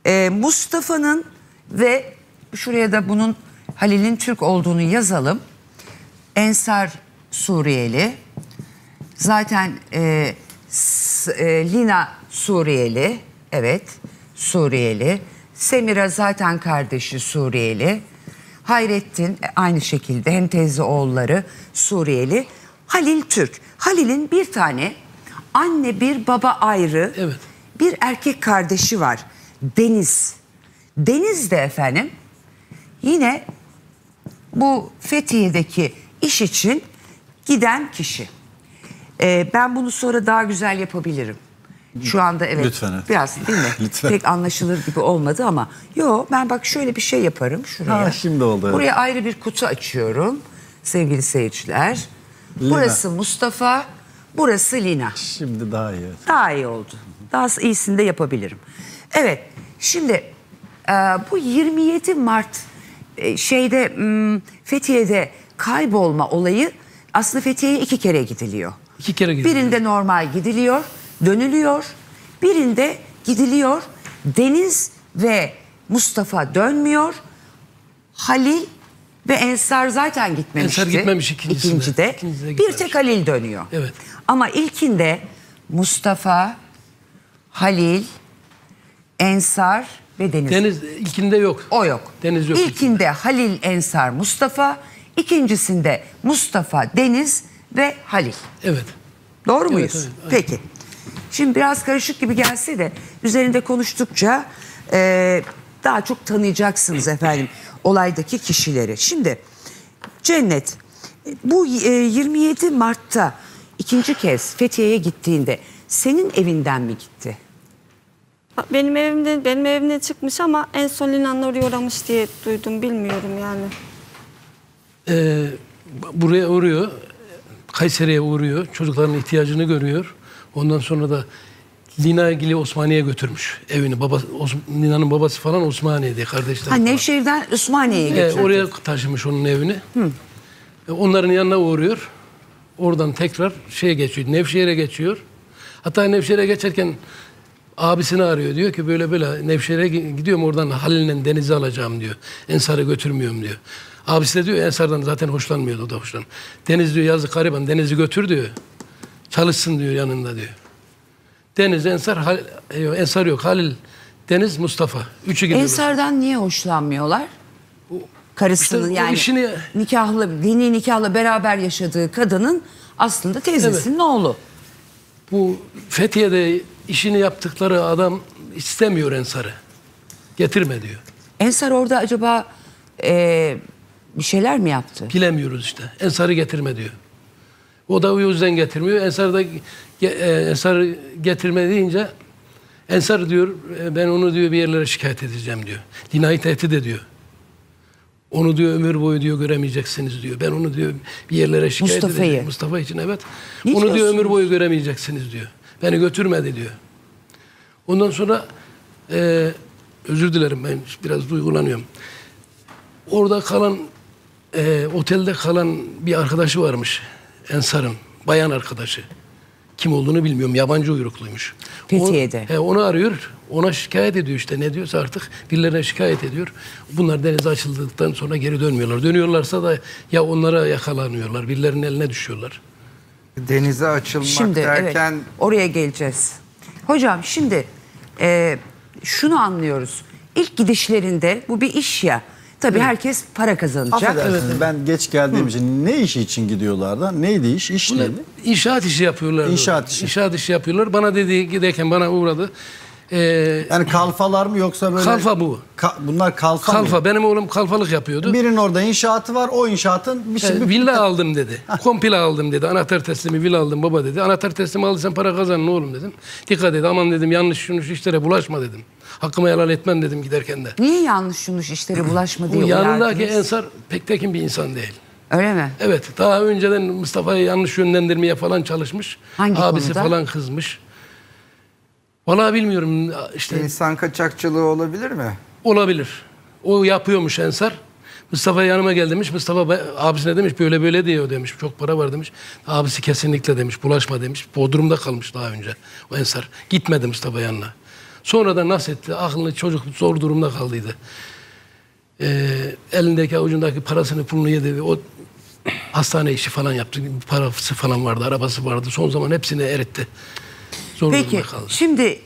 E, Mustafa'nın ve şuraya da bunun Halil'in Türk olduğunu yazalım. Ensar Suriyeli. Zaten e, S- e, Lina Suriyeli. Evet Suriyeli. Semira zaten kardeşi Suriyeli. Hayrettin e, aynı şekilde hem teyze oğulları Suriyeli. Halil Türk. Halil'in bir tane anne bir baba ayrı Evet. bir erkek kardeşi var. Deniz. Deniz de efendim yine bu Fethiye'deki iş için giden kişi. Ee, ben bunu sonra daha güzel yapabilirim. Şu anda evet. Lütfen, evet. Biraz değil mi? Lütfen. Pek anlaşılır gibi olmadı ama. Yo ben bak şöyle bir şey yaparım şuraya. Ha, şimdi oldu, evet. Buraya ayrı bir kutu açıyorum sevgili seyirciler. Lina. Burası Mustafa, burası Lina. Şimdi daha iyi. Daha iyi oldu. Daha iyisini de yapabilirim. Evet. Şimdi e, bu 27 Mart e, şeyde Fethiye'de kaybolma olayı aslında Fethiye'ye iki kere gidiliyor. İki kere gidiliyor. Birinde normal gidiliyor, dönülüyor. Birinde gidiliyor. Deniz ve Mustafa dönmüyor. Halil ve Ensar zaten gitmemişti. Ensar gitmemiş ikincisinde. İkincide. İkincisinde bir tek Halil dönüyor. Evet. Ama ilkinde Mustafa, Halil, Ensar ve Deniz. Deniz ilkinde yok. O yok. Deniz yok. İlkinde Halil, Ensar, Mustafa. ikincisinde Mustafa, Deniz ve Halil. Evet. Doğru muyuz? evet. Peki. Şimdi biraz karışık gibi gelse de üzerinde konuştukça e, daha çok tanıyacaksınız efendim olaydaki kişileri. Şimdi Cennet bu e, 27 Mart'ta ikinci kez Fethiye'ye gittiğinde senin evinden mi gitti? Benim evimde benim evimden çıkmış ama en son Lina'nın oraya uğramış diye duydum bilmiyorum yani. Ee, buraya uğruyor. Kayseri'ye uğruyor. Çocukların ihtiyacını görüyor. Ondan sonra da Lina Gili Osmaniye'ye götürmüş evini. Baba, Os- Lina'nın babası falan Osmaniye'de kardeşler. Ha Nevşehir'den Osmaniye'ye Ee, götürdü. oraya taşımış onun evini. E, Onların yanına uğruyor. Oradan tekrar şeye geçiyor. Nevşehir'e geçiyor. Hatta Nevşehir'e geçerken abisini arıyor. Diyor ki böyle böyle Nevşehir'e gi- gidiyorum oradan Halil'le Deniz'i alacağım diyor. Ensar'ı götürmüyorum diyor. Abisi de diyor Ensar'dan zaten hoşlanmıyordu o da hoşlan. Deniz diyor yazık gariban Deniz'i götür diyor. Çalışsın diyor yanında diyor. Deniz, Ensar, Hal- e, Ensar yok. Halil, Deniz, Mustafa. Üçü gidiyorlar. Ensar'dan niye hoşlanmıyorlar? Karısının İşte o yani işini- nikahlı, dini nikahla beraber yaşadığı kadının aslında teyzesinin oğlu. Bu Fethiye'de işini yaptıkları adam istemiyor Ensar'ı. Getirme diyor. Ensar orada acaba e, bir şeyler mi yaptı? Bilemiyoruz işte. Ensar'ı getirme diyor. O da o yüzden getirmiyor. Ensar da e, Ensar'ı getirme deyince Ensar diyor e, ben onu diyor bir yerlere şikayet edeceğim diyor. Dinayı tehdit ediyor. Onu diyor ömür boyu diyor göremeyeceksiniz diyor. Ben onu diyor bir yerlere şikayet Mustafa'yı. edeceğim. Mustafa için evet. Ne onu diyor ömür boyu göremeyeceksiniz diyor. Beni götürmedi diyor. Ondan sonra e, özür dilerim ben biraz duygulanıyorum. Orada kalan e, otelde kalan bir arkadaşı varmış Ensar'ın bayan arkadaşı. Kim olduğunu bilmiyorum yabancı uyrukluymuş. Fethiye'de. O, he, onu arıyor ona şikayet ediyor işte ne diyorsa artık birilerine şikayet ediyor. Bunlar denize açıldıktan sonra geri dönmüyorlar. Dönüyorlarsa da ya onlara yakalanıyorlar birilerinin eline düşüyorlar. Denize açılmak Şimdi derken evet oraya geleceğiz. Hocam şimdi e, şunu anlıyoruz. İlk gidişlerinde bu bir iş ya. Tabii herkes para kazanacak. Affedersiniz ben geç geldiğim için ne işi için gidiyorlar da? Neydi iş? İş Bunlar neydi? inşaat işi yapıyorlar. İnşaat işi. İnşaat işi yapıyorlar. Bana dedi giderken bana uğradı. Ee, Yani kalfalar mı yoksa böyle? Kalfa bu. Ka- bunlar kalfa, mı? kalfa. Benim oğlum kalfalık yapıyordu. Birinin orada inşaatı var. O inşaatın bir şey. Ee, bir- villa aldım dedi. Komple aldım dedi. Anahtar teslimi villa aldım baba dedi. Anahtar teslimi aldıysan para kazanın oğlum dedim. Dikkat et aman dedim yanlış şunuş işlere bulaşma dedim. Hakkımı helal etmem dedim giderken de. Niye yanlış yanlış işlere bulaşma diye yanındaki? Ensar pek tekin bir insan değil. Öyle mi? Evet daha önceden Mustafa'yı yanlış yönlendirmeye falan çalışmış. Hangi Abisi konuda? falan kızmış. Vallahi bilmiyorum işte insan kaçakçılığı olabilir mi? olabilir. O yapıyormuş Ensar. Mustafa yanıma gel demiş. Mustafa abisine demiş böyle böyle diyor demiş. Çok para var demiş. Abisi kesinlikle demiş bulaşma demiş. Bodrum'da kalmış daha önce o Ensar. Gitmedi Mustafa yanına. Sonradan nasıl etti? Aklını çocuk zor durumda kaldıydı. Ee, elindeki avucundaki parasını pulunu yedi. O hastane işi falan yaptı. Parası falan vardı, arabası vardı. Son zaman hepsini eritti. Zor Peki durumda kaldı. şimdi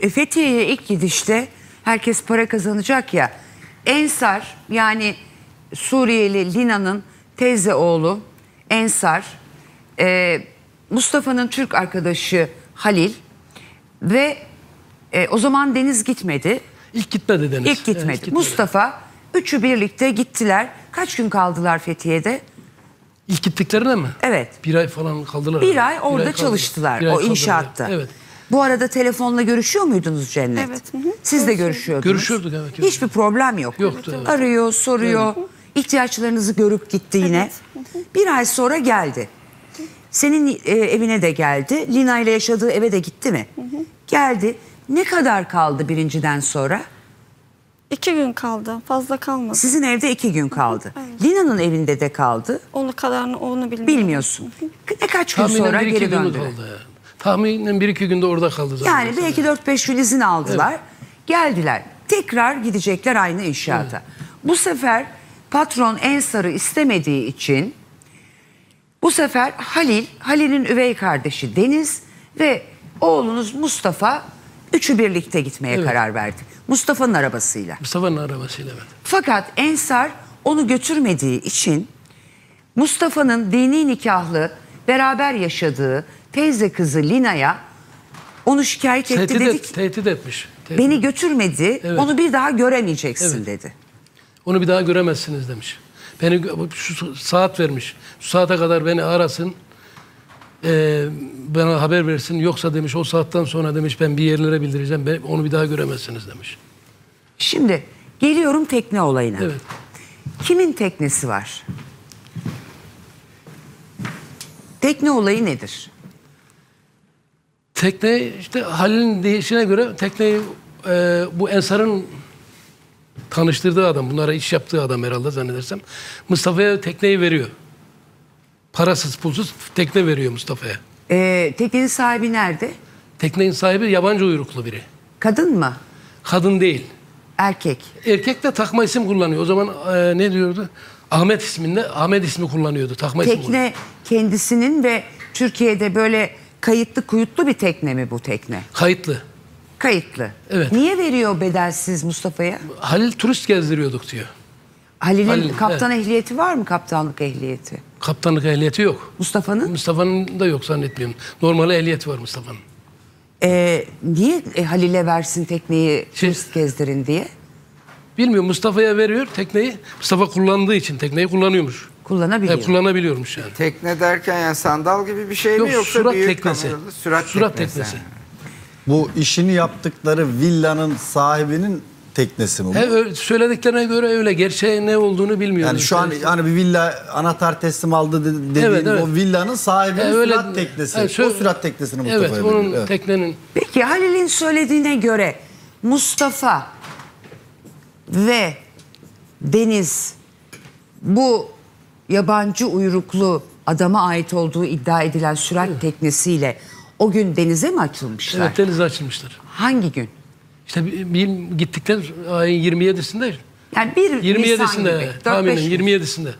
e, Fethiye'ye ilk gidişte herkes para kazanacak ya. Ensar yani Suriyeli Lina'nın teyze oğlu Ensar, e, Mustafa'nın Türk arkadaşı Halil ve e, o zaman Deniz gitmedi. İlk gitmedi Deniz. İlk gitmedi. Evet, gitmedi. Mustafa üçü birlikte gittiler. Kaç gün kaldılar Fethiye'de? İlk gittiklerine mi? Evet. Bir ay falan kaldılar. Bir ay orada kaldılar. çalıştılar, Bir ay o kaldılar. inşaatta. Evet. Bu arada telefonla görüşüyor muydunuz Cennet? Evet, hı hı. Siz de görüşüyordunuz. Görüşüyorduk, evet, görüşüyorduk. Hiçbir problem yok. Yoktu, evet. Arıyor, soruyor. ihtiyaçlarınızı görüp gitti yine. Bir ay sonra geldi. Senin e, evine de geldi. Lina ile yaşadığı eve de gitti mi? Geldi. Ne kadar kaldı birinciden sonra? İki gün kaldı. Fazla kalmadı. Sizin evde iki gün kaldı. Lina'nın evinde de kaldı. Onu kadarını onu bilmiyorum. Bilmiyorsun. Ne kaç gün Tahminen sonra bir iki geri günde döndü? kaldı. Tahminen bir iki günde orada kaldı zaten. Yani belki 4-5 gün izin aldılar. Geldiler. Tekrar gidecekler aynı inşaata. Bu sefer patron Ensar'ı istemediği için bu sefer Halil, Halil'in üvey kardeşi Deniz ve oğlunuz Mustafa üçü birlikte gitmeye Evet. karar verdi. Mustafa'nın arabasıyla. Mustafa'nın arabasıyla evet. Fakat Ensar onu götürmediği için Mustafa'nın dini nikahlı beraber yaşadığı teyze kızı Lina'ya onu şikayet etti Tehdit, dedi et, ki tehdit etmiş. Tehdit. beni götürmedi Evet. onu bir daha göremeyeceksin Evet. dedi. Onu bir daha göremezsiniz demiş. Beni şu saat vermiş. Şu saate kadar beni arasın. Eee, bana haber versin. Yoksa demiş o saatten sonra demiş ben bir yerlere bildireceğim. Ben, onu bir daha göremezsiniz demiş. Şimdi geliyorum tekne olayına. Evet. Kimin teknesi var? Tekne olayı nedir? Tekne işte Halil'in deyişine göre tekneyi eee, bu Ensar'ın tanıştırdığı adam, bunlara iş yaptığı adam herhalde zannedersem. Mustafa'ya tekneyi veriyor. Parasız pulsuz tekne veriyor Mustafa'ya. Ee, teknenin sahibi nerede? Teknenin sahibi yabancı uyruklu biri. Kadın mı? Kadın değil. Erkek. Erkek de takma isim kullanıyor. O zaman e, ne diyordu? Ahmet isminde Ahmet ismi kullanıyordu. Takma isim kullanıyordu. Tekne kendisinin ve Türkiye'de böyle kayıtlı kuyutlu bir tekne mi bu tekne? Kayıtlı. Kayıtlı. Evet. Niye veriyor bedelsiz Mustafa'ya? Halil turist gezdiriyorduk diyor. Halil'in Halil, kaptan ehliyeti var mı kaptanlık ehliyeti? Kaptanlık ehliyeti yok. Mustafa'nın? Mustafa'nın da yok zannetmiyorum. Normal ehliyeti var Mustafa'nın. Ee, niye e, Halil'e versin tekneyi Şey- turist gezdirin diye? Bilmiyorum Mustafa'ya veriyor tekneyi. Mustafa kullandığı için tekneyi kullanıyormuş. Kullanabiliyor. E, kullanabiliyormuş yani. Tekne derken yani sandal gibi bir şey Yok mi yoksa surat büyük teknesi. kameralı sürat, Surat teknesi. teknesi. Bu işini yaptıkları villanın sahibinin teknesi mi bu? He, öyle- söylediklerine göre öyle. Gerçeği ne olduğunu bilmiyoruz. Yani şu an İşte- hani bir villa anahtar teslim aldı de- dediğin Evet, evet. o villanın sahibinin He, öyle- sürat teknesi. He, o şöyle- sürat teknesini Mustafa'ya Evet onun Evet. teknenin Peki Halil'in söylediğine göre Mustafa ve Deniz bu yabancı uyruklu adama ait olduğu iddia edilen sürat teknesiyle o gün denize mi açılmışlar? evet, denize açılmışlar. Hangi gün? İşte bir, gittikten ayın 27'sinde Yani bir Nisan 27'sinde gibi. dört, tahminen beş gün. 27'sinde.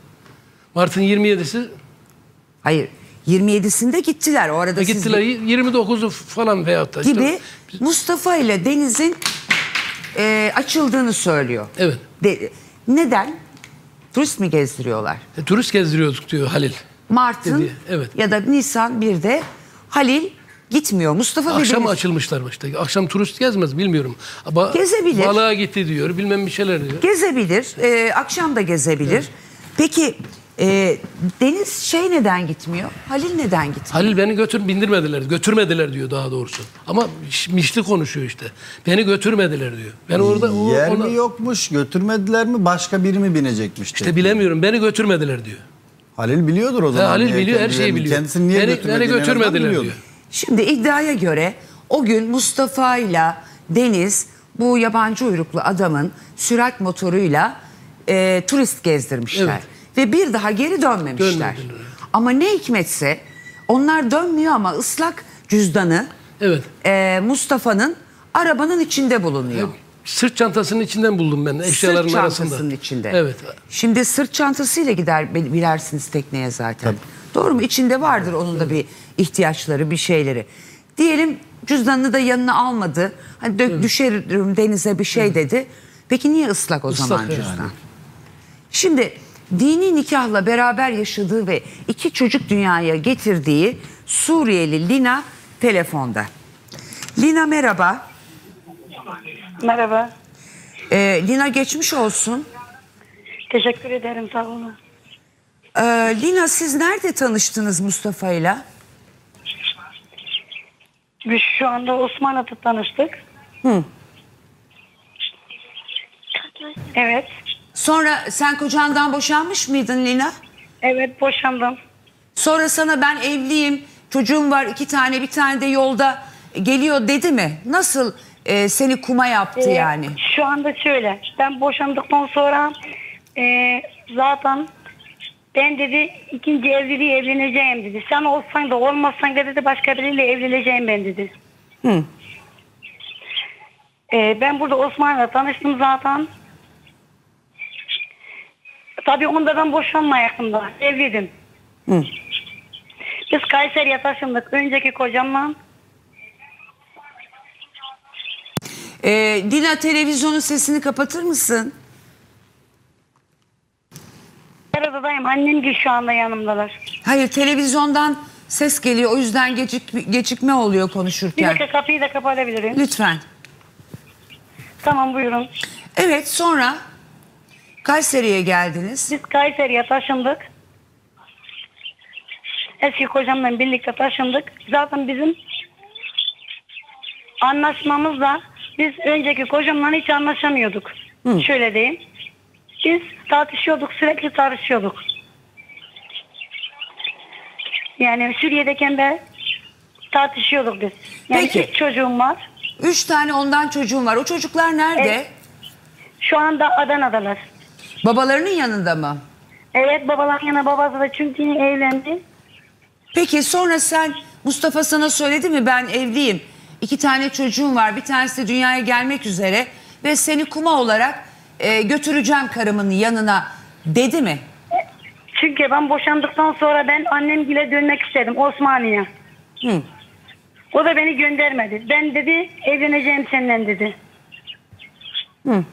Mart'ın 27'si Hayır 27'sinde gittiler. O arada e, siz gittiler 29'u falan veyahut da işte- gibi Mustafa ile Deniz'in e, açıldığını söylüyor. Evet. De- neden? Turist mi gezdiriyorlar? E, turist gezdiriyorduk diyor Halil. Mart'ın evet. ya da Nisan 1'de Halil gitmiyor. Mustafa Akşam Deniz. açılmışlar işte. Akşam turist gezmez bilmiyorum. Ba- Gezebilir. Balığa gitti diyor. Bilmem bir şeyler diyor. Gezebilir. e, akşam da gezebilir. Peki e, Deniz şey neden gitmiyor? Halil neden gitmiyor? Halil beni götür bindirmediler. Götürmediler diyor daha doğrusu. Ama mişli konuşuyor işte. Beni götürmediler diyor. Ben orada o, Yer ona- mi yokmuş götürmediler mi başka biri mi binecekmiş? işte bilemiyorum. Beni götürmediler diyor. Halil biliyordur o zaman. Ha, Halil biliyor, her şeyi biliyor. Kendisini niye beni, beni en azından götürmediler diyor. Şimdi iddiaya göre o gün Mustafa ile Deniz bu yabancı uyruklu adamın sürat motoruyla e, turist gezdirmişler. Evet. Ve bir daha geri dönmemişler. Dönmediler. Ama ne hikmetse onlar dönmüyor ama ıslak cüzdanı Evet. e, Mustafa'nın arabanın içinde bulunuyor. Sırt çantasının içinden buldum ben eşyaların sırt arasında. çantasının içinde. Evet. Şimdi sırt çantasıyla gider bil- bilersiniz tekneye zaten. Doğru mu? İçinde vardır onun da bir ihtiyaçları, bir şeyleri. Diyelim cüzdanını da yanına almadı. Hani dö- düşerim denize bir şey dedi. Peki niye ıslak o Islak zaman yani. cüzdan? Şimdi dini nikahla beraber yaşadığı ve iki çocuk dünyaya getirdiği Suriyeli Lina telefonda. Lina merhaba. Merhaba. Ee, Lina geçmiş olsun. Teşekkür ederim sağ olun. Ee, Lina siz nerede tanıştınız Mustafa'yla? Biz şu anda Osmanlı'da tanıştık. Hı. Evet. Sonra sen kocandan boşanmış mıydın Lina? Evet boşandım. Sonra sana ben evliyim, çocuğum var iki tane, bir tane de yolda geliyor dedi mi? Nasıl e, seni kuma yaptı Ee, yani? Şu anda şöyle. Ben boşandıktan sonra e, zaten ben dedi ikinci evliliği evleneceğim dedi. Sen olsan da olmazsan da dedi başka biriyle evleneceğim ben dedi. Hı. Ee, ben burada Osman'la tanıştım zaten. Tabii ondan boşanmayacaktım da. Evliydim. Hı. Biz Kayseri'ye taşındık. Önceki kocamla. E, Lina televizyonun sesini kapatır mısın? Aradayım. Annem gibi şu anda yanımdalar. Hayır televizyondan ses geliyor o yüzden gecik, gecikme oluyor Bir konuşurken. dakika kapıyı da kapatabilirim. Lütfen. Tamam buyurun. Evet sonra Kayseri'ye geldiniz. Biz Kayseri'ye taşındık. Eski kocamla birlikte taşındık. Zaten bizim anlaşmamızla biz önceki kocamla hiç anlaşamıyorduk. Şöyle diyeyim. Biz tartışıyorduk, sürekli tartışıyorduk. Yani Suriye'deyken de tartışıyorduk biz. Yani Peki. üç çocuğum var. Üç tane ondan çocuğum var. O çocuklar nerede? Evet. Şu anda Adana'dalar. Babalarının yanında mı? Evet babaların yanı babası da çünkü evlendi. Peki sonra sen Mustafa sana söyledi mi ben evliyim. İki tane çocuğum var. Bir tanesi de dünyaya gelmek üzere ve seni kuma olarak e, götüreceğim karımın yanına dedi mi? Çünkü ben boşandıktan sonra ben annemgile dönmek istedim Osmaniye. Hı. O da beni göndermedi. Ben dedi evleneceğim seninle dedi. Hı.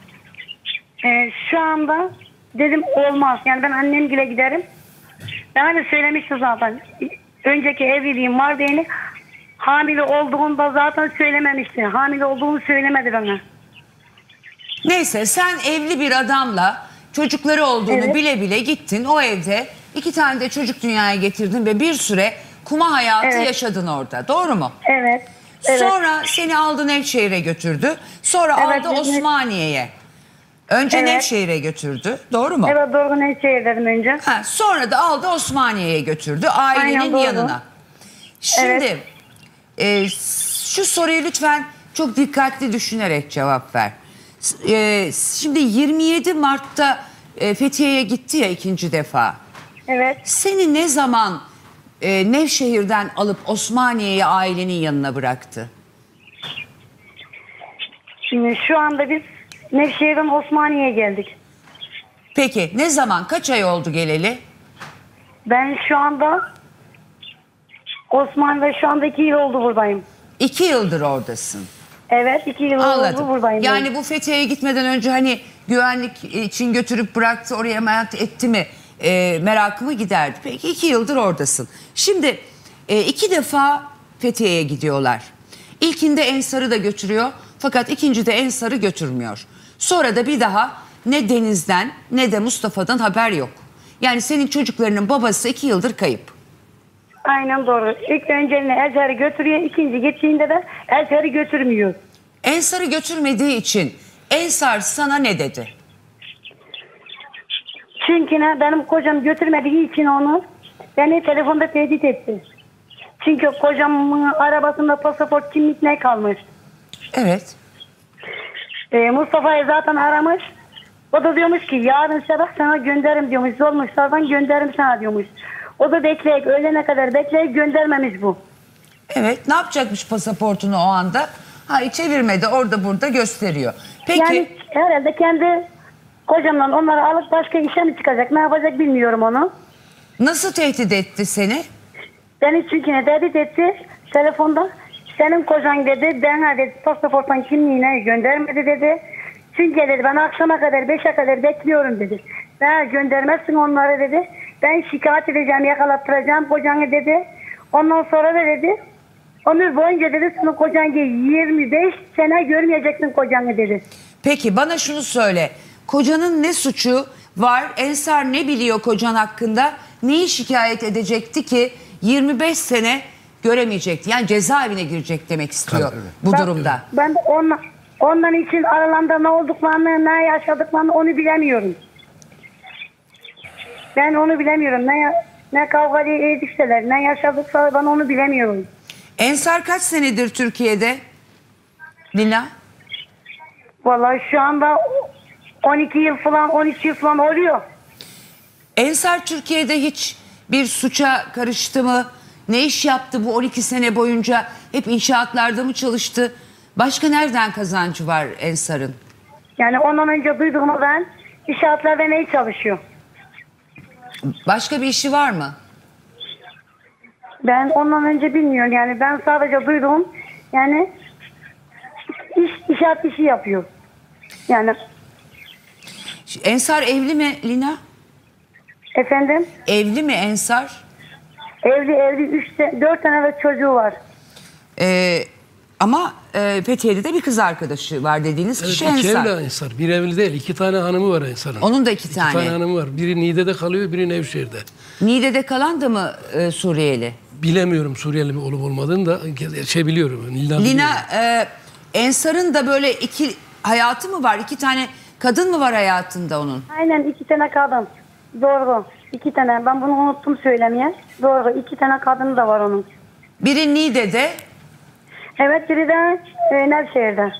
Ee, şu anda dedim olmaz. Yani ben annemgile giderim. Ben hani söylemişti zaten. Önceki evliliğim var diye hamile olduğunda zaten söylememişti. Hamile olduğunu söylemedi bana. Neyse sen evli bir adamla çocukları olduğunu Evet. bile bile gittin. O evde iki tane de çocuk dünyaya getirdin ve bir süre kuma hayatı Evet. yaşadın orada. Doğru mu? Evet. Evet. Sonra seni aldı Nevşehir'e götürdü. Sonra Evet, aldı biz- Osmaniye'ye. Önce Evet. Nevşehir'e götürdü. Doğru mu? Evet doğru ne şey dedim önce. Ha, sonra da aldı Osmaniye'ye götürdü ailenin Aynen, doğru. yanına. Şimdi Evet. e, şu soruyu lütfen çok dikkatli düşünerek cevap ver. S- e, şimdi 27 Mart'ta e, Fethiye'ye gitti ya ikinci defa. Evet. Seni ne zaman e, Nevşehir'den alıp Osmaniye'ye ailenin yanına bıraktı? Şimdi şu anda biz Nevşehir'den Osmaniye'ye geldik. Peki ne zaman kaç ay oldu geleli? Ben şu anda Osmanlı'da şu anda iki yıl oldu buradayım. İki yıldır oradasın. Evet iki yıl oldu buradayım. Yani bu Fethiye'ye gitmeden önce hani güvenlik için götürüp bıraktı oraya emanet etti mi e, merakımı giderdi. Peki iki yıldır oradasın. Şimdi e, iki defa Fethiye'ye gidiyorlar. İlkinde Ensar'ı da götürüyor fakat ikincide Ensar'ı götürmüyor. Sonra da bir daha ne Deniz'den ne de Mustafa'dan haber yok. Yani senin çocuklarının babası iki yıldır kayıp. Aynen doğru. İlk önceliğine Ezher'i götürüyor. ikinci geçtiğinde de Ezher'i götürmüyor. Ensar'ı götürmediği için Ensar sana ne dedi? Çünkü ne benim kocam götürmediği için onu beni telefonda tehdit etti. Çünkü kocamın arabasında pasaport kimlik ne kalmış. Evet. Ee, Mustafa'yı zaten aramış. O da diyormuş ki yarın sabah sana gönderirim diyormuş. Zormuşlardan gönderirim sana diyormuş. O da bekleyip öğlene kadar bekleyip göndermemiş bu. Evet ne yapacakmış pasaportunu o anda? Ha çevirmedi orada burada gösteriyor. Peki Yani herhalde kendi kocamdan onları alıp başka işe mi çıkacak? Ne yapacak bilmiyorum onu. nasıl tehdit etti seni? Beni çünkü ne tehdit etti telefonda. Senin kocan dedi bana dedi pasaporttan kimliğine göndermedi dedi. Çünkü dedi ben akşama kadar 5'e kadar bekliyorum dedi. Ben göndermezsin onları dedi. Ben şikayet edeceğim yakalattıracağım kocanı dedi. Ondan sonra da dedi ömür boyunca dedi senin kocan gibi 25 sene görmeyeceksin kocanı dedi. Peki bana şunu söyle. Kocanın ne suçu var? Ensar ne biliyor kocan hakkında? Neyi şikayet edecekti ki 25 sene göremeyecekti. Yani cezaevine girecek demek istiyor bu Ben- durumda. Ben de ondan, ondan için aralarında ne olduklarını, ne yaşadıklarını onu bilemiyorum. Ben onu bilemiyorum. Ne, ne kavga edikseler, ne yaşadıkları ben onu bilemiyorum. Ensar kaç senedir Türkiye'de? Lina? Vallahi şu anda 12 yıl falan, 13 yıl falan oluyor. Ensar Türkiye'de hiç bir suça karıştı mı? Ne iş yaptı bu 12 sene boyunca? Hep inşaatlarda mı çalıştı? Başka nereden kazancı var Ensar'ın? Yani ondan önce duyduğumu ben inşaatlarda ne çalışıyor. Başka bir işi var mı? Ben ondan önce bilmiyorum yani ben sadece duydum yani iş, inşaat işi yapıyor. Yani Ensar evli mi Lina? efendim Evli mi Ensar? evli evli 3 4 tane de çocuğu var. Ee, ama e, Fethiye'de de bir kız arkadaşı var dediğiniz Evet, kişi iki Ensar. evli Ensar. Bir evli değil. iki tane hanımı var Ensar'ın. Onun da iki İki tane. tane hanımı var. Biri Niğde'de kalıyor, biri Nevşehir'de. Niğde'de kalan da mı e, Suriyeli? Bilemiyorum Suriyeli mi olup olmadığını da şey biliyorum. Lina, Lina e, Ensar'ın da böyle iki hayatı mı var? İki tane kadın mı var hayatında onun? Aynen iki tane kadın. Doğru. iki tane. Ben bunu unuttum söylemeye. Doğru. iki tane kadın da var onun. Biri Niğde'de. Evet biri de e, Nevşehir'de.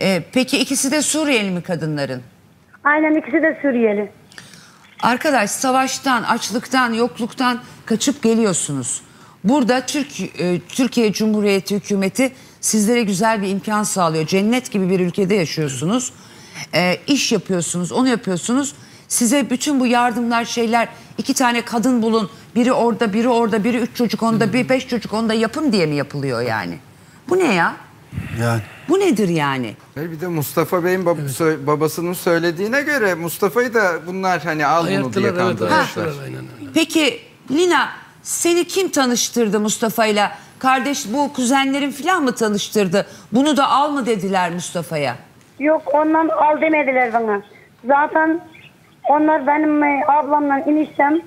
E, peki ikisi de Suriyeli mi kadınların? Aynen ikisi de Suriyeli. Arkadaş savaştan, açlıktan, yokluktan kaçıp geliyorsunuz. Burada Türk e, Türkiye Cumhuriyeti hükümeti sizlere güzel bir imkan sağlıyor. Cennet gibi bir ülkede yaşıyorsunuz. E, iş yapıyorsunuz, onu yapıyorsunuz. Size bütün bu yardımlar şeyler iki tane kadın bulun. Biri orada, biri orada, biri üç çocuk onda, bir beş çocuk onda yapın diye mi yapılıyor yani? Bu ne ya? Yani Bu nedir yani? Ve Bir de Mustafa Bey'in bab- sö- babasının söylediğine göre Mustafa'yı da bunlar hani al bunu diye evet, kandırmışlar. aynen öyle. Peki Lina seni kim tanıştırdı Mustafa'yla? Kardeş bu kuzenlerin falan mı tanıştırdı? Bunu da al mı dediler Mustafa'ya? Yok ondan al demediler bana. Zaten onlar benim e, ablamla iniştem.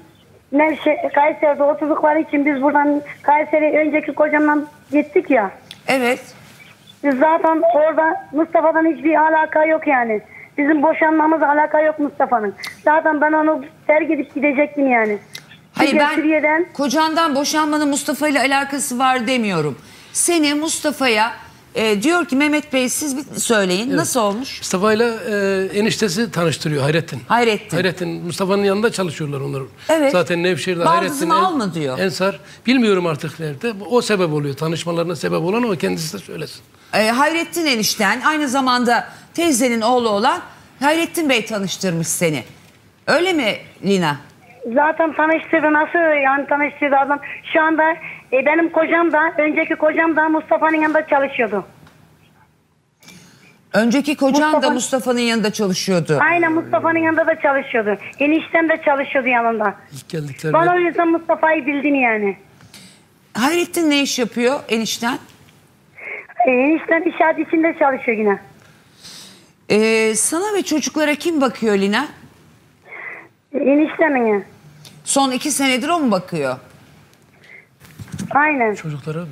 Nevşe, Kayseri'de oturdukları için biz buradan Kayseri önceki kocamla gittik ya. Evet. Biz zaten orada Mustafa'dan hiçbir alaka yok yani. Bizim boşanmamız alaka yok Mustafa'nın. Zaten ben onu terk edip gidecektim yani. Hayır ben Suriye'den kocandan boşanmanın Mustafa ile alakası var demiyorum. Seni Mustafa'ya e, diyor ki Mehmet Bey siz bir söyleyin nasıl olmuş? Mustafa ile e, eniştesi tanıştırıyor Hayrettin. Hayrettin. Hayrettin Mustafa'nın yanında çalışıyorlar onlar. Evet. Zaten Nevşehir'de Baldızını Hayrettin alma diyor. Ensar bilmiyorum artık nerede. O sebep oluyor. Tanışmalarına sebep olan o kendisi de söylesin. E, Hayrettin enişten aynı zamanda teyzenin oğlu olan Hayrettin Bey tanıştırmış seni. Öyle mi Lina? zaten tanıştırdı nasıl yani tanıştırdı adam. Şu anda e, benim kocam da önceki kocam da Mustafa'nın yanında çalışıyordu. Önceki kocan da Mustafa- Mustafa'nın yanında çalışıyordu. Aynen Mustafa'nın yanında da çalışıyordu. Eniştem de çalışıyordu yanında. İlk geldiklerinde Bana o yüzden Mustafa'yı bildin yani. Hayrettin ne iş yapıyor enişten? E, eniştem inşaat içinde çalışıyor yine. Ee, sana ve çocuklara kim bakıyor Lina? E, eniştemin ya. Son iki senedir o mu bakıyor? Aynen. çocuklara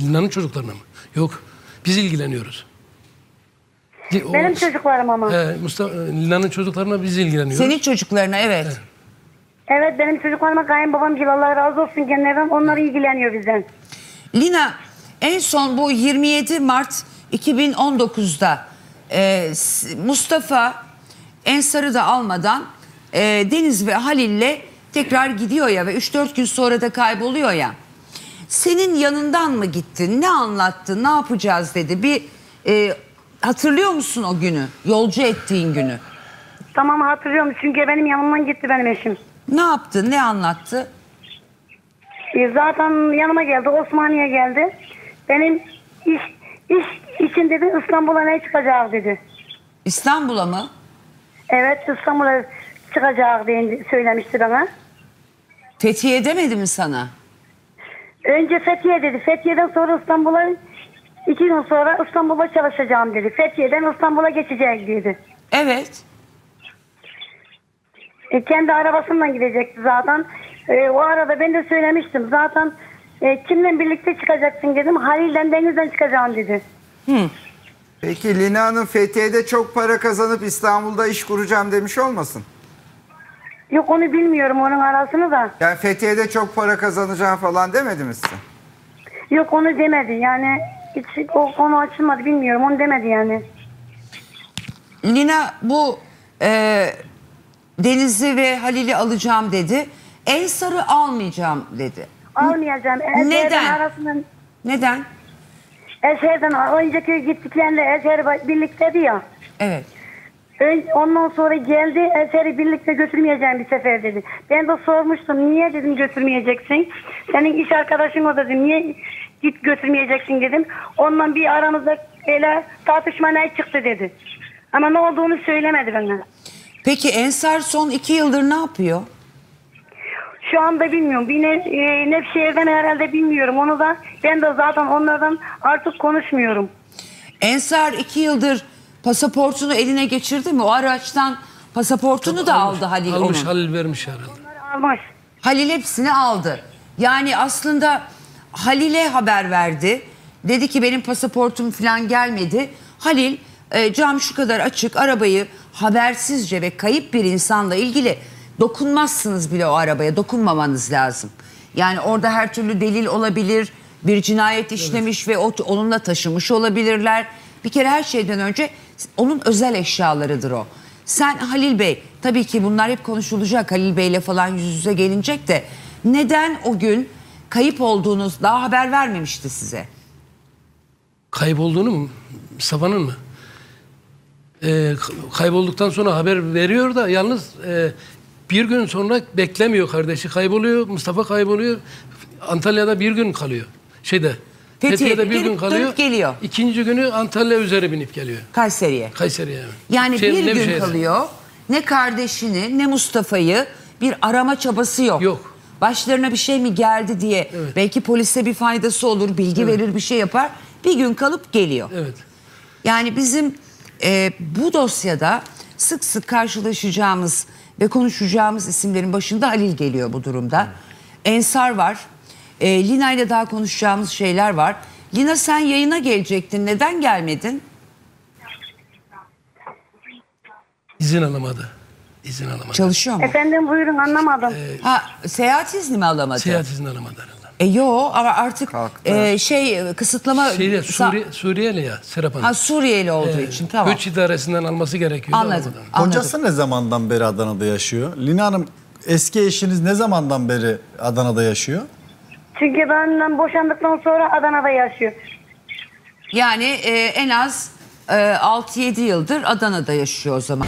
Lina'nın çocuklarına mı? Yok. Biz ilgileniyoruz. O- Benim çocuklarım ama. He, Mustafa, Lina'nın çocuklarına biz ilgileniyoruz. Senin çocuklarına evet. Evet benim çocuklarıma kayınbabam gibi Allah razı olsun kendilerine onlar ilgileniyor bizden. Lina en son bu 27 Mart 2019'da e, Mustafa Ensar'ı da almadan e, Deniz ve Halil'le tekrar gidiyor ya ve 3-4 gün sonra da kayboluyor ya. Senin yanından mı gitti? Ne anlattı? Ne yapacağız dedi. Bir e, hatırlıyor musun o günü? Yolcu ettiğin günü. Tamam hatırlıyorum çünkü benim yanımdan gitti benim eşim. Ne yaptı? Ne anlattı? E, zaten yanıma geldi Osmaniye geldi. Benim iş, iş için dedi İstanbul'a ne çıkacak dedi. İstanbul'a mı? Evet İstanbul'a çıkacak diye söylemişti bana. Fethiye demedi mi sana? Önce Fethiye dedi. Fethiye'den sonra İstanbul'a iki gün sonra İstanbul'a çalışacağım dedi. Fethiye'den İstanbul'a geçecek dedi. Evet. E, kendi arabasından gidecekti zaten. E, o arada ben de söylemiştim. Zaten E, kimle birlikte çıkacaksın dedim. Halil'den denizden çıkacağım dedi. Peki Lina Hanım Fethiye'de çok para kazanıp İstanbul'da iş kuracağım demiş olmasın? Yok onu bilmiyorum onun arasını da. Yani Fethiye'de çok para kazanacağım falan demedi mi size? Yok onu demedi yani. Hiç o konu açılmadı bilmiyorum onu demedi yani. Lina bu e, Deniz'i ve Halil'i alacağım dedi. Ensar'ı almayacağım dedi. Almayacağım. Neden? Ezher'den arasından Neden? Ezher'den önceki gittiklerinde Ezher birlikteydi ya. Evet. Ondan sonra geldi Ezher'i birlikte götürmeyeceğim bir sefer dedi. Ben de sormuştum niye dedim götürmeyeceksin. Senin iş arkadaşın o dedim niye git götürmeyeceksin dedim. Ondan bir aramızda öyle tartışma ne çıktı dedi. Ama ne olduğunu söylemedi bana. Peki Ensar son iki yıldır ne yapıyor? Şu anda bilmiyorum. Bir ne, e, Nevşehir'den herhalde bilmiyorum. Onu da ben de zaten onlardan artık konuşmuyorum. Ensar iki yıldır pasaportunu eline geçirdi mi? O araçtan pasaportunu da aldı Halil Almış onun. Halil vermiş herhalde. Almış. Halil hepsini aldı. Yani aslında Halil'e haber verdi. Dedi ki benim pasaportum falan gelmedi. Halil e, cam şu kadar açık arabayı habersizce ve kayıp bir insanla ilgili dokunmazsınız bile o arabaya dokunmamanız lazım. Yani orada her türlü delil olabilir. Bir cinayet işlemiş ve o, onunla taşımış olabilirler. Bir kere her şeyden önce onun özel eşyalarıdır o. Sen Halil Bey tabii ki bunlar hep konuşulacak Halil Bey'le falan yüz yüze gelinecek de neden o gün kayıp olduğunuz daha haber vermemişti size? Kaybolduğunu mu? Mustafa'nın mı? Ee, kaybolduktan sonra haber veriyor da yalnız e, bir gün sonra beklemiyor kardeşi. Kayboluyor, Mustafa kayboluyor. Antalya'da bir gün kalıyor. Şeyde. Fethiye'de Fethiye'de bir gelip gün kalıyor. geliyor. İkinci günü Antalya üzeri binip geliyor. Kayseri'ye. Kayseri'ye. evet. Yani Şey, bir gün Nevşehir'e. kalıyor. Ne kardeşini ne Mustafa'yı bir arama çabası yok. Yok. Başlarına bir şey mi geldi diye belki polise bir faydası olur, bilgi verir bir şey yapar. Bir gün kalıp geliyor. Evet. Yani bizim e, bu dosyada sık sık karşılaşacağımız ve konuşacağımız isimlerin başında Halil geliyor bu durumda. Ensar var. E, Lina ile daha konuşacağımız şeyler var. Lina sen yayına gelecektin. Neden gelmedin? İzin alamadı. İzin alamadı. Çalışıyor mu? Efendim buyurun anlamadım. Ha seyahat izni mi alamadı? Seyahat izni alamadı herhalde. E yo ama artık Kalktı. e, şey kısıtlama Şeyde, Suriye, Suriyeli ya Serap Hanım. ha Suriyeli olduğu Ee, için tamam. Göç idaresinden alması gerekiyor. Anladım. Anladım. Kocası ne zamandan beri Adana'da yaşıyor? Lina Hanım eski eşiniz ne zamandan beri Adana'da yaşıyor? Çünkü benden boşandıktan sonra Adana'da yaşıyor. Yani e, en az e, 6-7 yıldır Adana'da yaşıyor o zaman.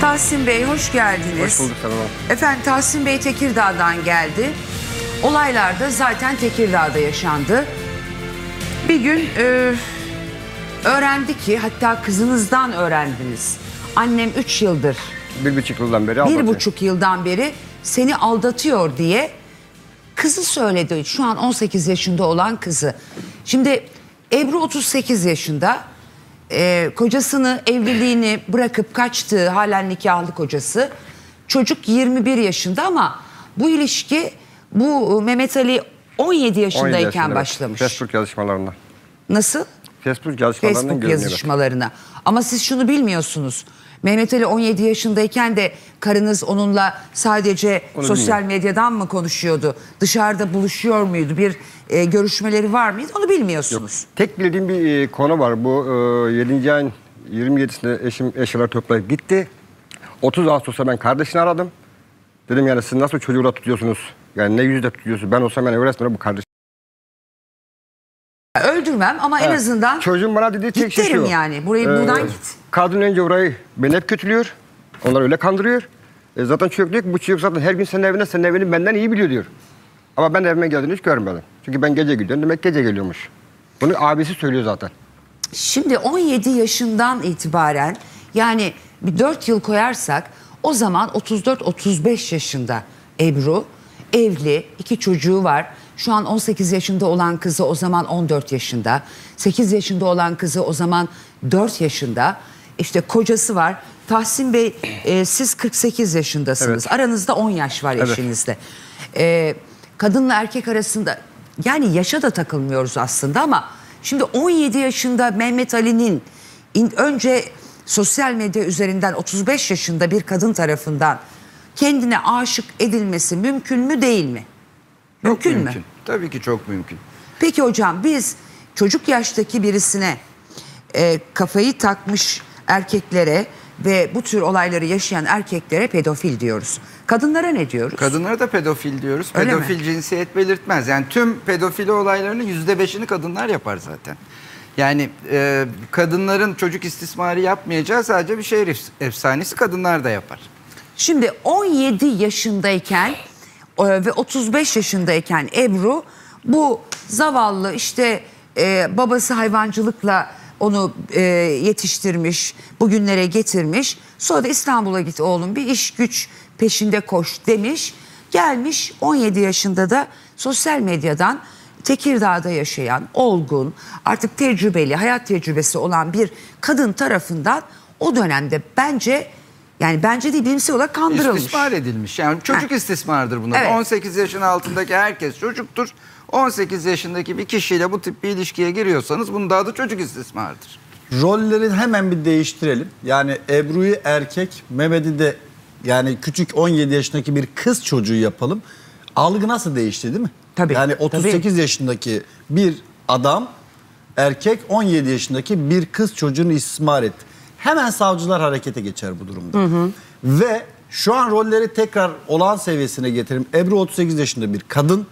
Tahsin Bey hoş geldiniz. Hoş bulduk Hanım. Efendim Tahsin Bey Tekirdağ'dan geldi. Olaylar da zaten Tekirdağ'da yaşandı. Bir gün e, öğrendi ki hatta kızınızdan öğrendiniz. Annem 3 yıldır Bir buçuk yıldan beri bir aldatıyor. buçuk yıldan beri seni aldatıyor diye kızı söyledi. Şu an 18 yaşında olan kızı. Şimdi Ebru 38 yaşında. Ee, kocasını evliliğini bırakıp kaçtığı halen nikahlı kocası. Çocuk 21 yaşında ama bu ilişki bu Mehmet Ali 17 yaşındayken 17 yaşında, evet. başlamış. Facebook yazışmalarında. Nasıl? Facebook yazışmalarından Facebook görünüyor. yazışmalarına. Ama siz şunu bilmiyorsunuz. Mehmet Ali 17 yaşındayken de karınız onunla sadece Onu sosyal bilmiyorum. medyadan mı konuşuyordu? Dışarıda buluşuyor muydu? Bir e, görüşmeleri var mıydı? Onu bilmiyorsunuz. Tek bildiğim bir e, konu var. Bu e, 7. ayın 27'sinde eşim eşyalar toplayıp gitti. 30 Ağustos'ta ben kardeşini aradım. Dedim yani siz nasıl çocuğu tutuyorsunuz? Yani ne yüzde tutuyorsunuz? Ben olsam yani öğretmenim bu kardeş. Öldürmem ama en azından Çocuğun bana dediği tek şey şu. yani. Burayı Ee, buradan git. Kadın önce orayı beni hep kötülüyor. Onlar öyle kandırıyor. E zaten çocuk diyor ki bu çocuk zaten her gün senin evine senin evini benden iyi biliyor diyor. Ama ben evime geldiğini hiç görmedim. Çünkü ben gece gidiyorum demek gece geliyormuş. Bunu abisi söylüyor zaten. Şimdi 17 yaşından itibaren yani bir 4 yıl koyarsak o zaman 34-35 yaşında Ebru evli iki çocuğu var. Şu an 18 yaşında olan kızı o zaman 14 yaşında. 8 yaşında olan kızı o zaman 4 yaşında. İşte kocası var. Tahsin Bey e, siz 48 yaşındasınız. Evet. Aranızda 10 yaş var Evet. E, kadınla erkek arasında yani yaşa da takılmıyoruz aslında ama şimdi 17 yaşında Mehmet Ali'nin in- önce sosyal medya üzerinden 35 yaşında bir kadın tarafından kendine aşık edilmesi mümkün mü değil mi? Çok Mümkün mü? Tabii ki çok mümkün. Peki hocam biz çocuk yaştaki birisine e, kafayı takmış erkeklere ve bu tür olayları yaşayan erkeklere pedofil diyoruz. Kadınlara ne diyoruz? Kadınlara da pedofil diyoruz. Öyle pedofil mi? cinsiyet belirtmez. Yani tüm pedofili olaylarının yüzde beşini kadınlar yapar zaten. Yani e, kadınların çocuk istismarı yapmayacağı sadece bir şehir efs- efsanesi kadınlar da yapar. Şimdi 17 yaşındayken ve 35 yaşındayken Ebru bu zavallı işte e, babası hayvancılıkla onu e, yetiştirmiş, bugünlere getirmiş. Sonra da İstanbul'a git oğlum bir iş güç peşinde koş demiş. Gelmiş 17 yaşında da sosyal medyadan Tekirdağ'da yaşayan, olgun, artık tecrübeli, hayat tecrübesi olan bir kadın tarafından o dönemde bence yani bence değil bilimsel olarak kandırılmış. İstismar edilmiş. Yani çocuk Ha. istismardır bunlar. Evet. 18 yaşın altındaki herkes çocuktur. 18 yaşındaki bir kişiyle bu tip bir ilişkiye giriyorsanız bunun da çocuk istismardır. Rolleri hemen bir değiştirelim. Yani Ebru'yu erkek, Mehmet'i de yani küçük 17 yaşındaki bir kız çocuğu yapalım. Algı nasıl değişti değil mi? Tabii, Yani 38 yaşındaki bir adam erkek 17 yaşındaki bir kız çocuğunu istismar etti. Hemen savcılar harekete geçer bu durumda. Ve şu an rolleri tekrar olağan seviyesine getirelim. Ebru 38 yaşında bir kadın,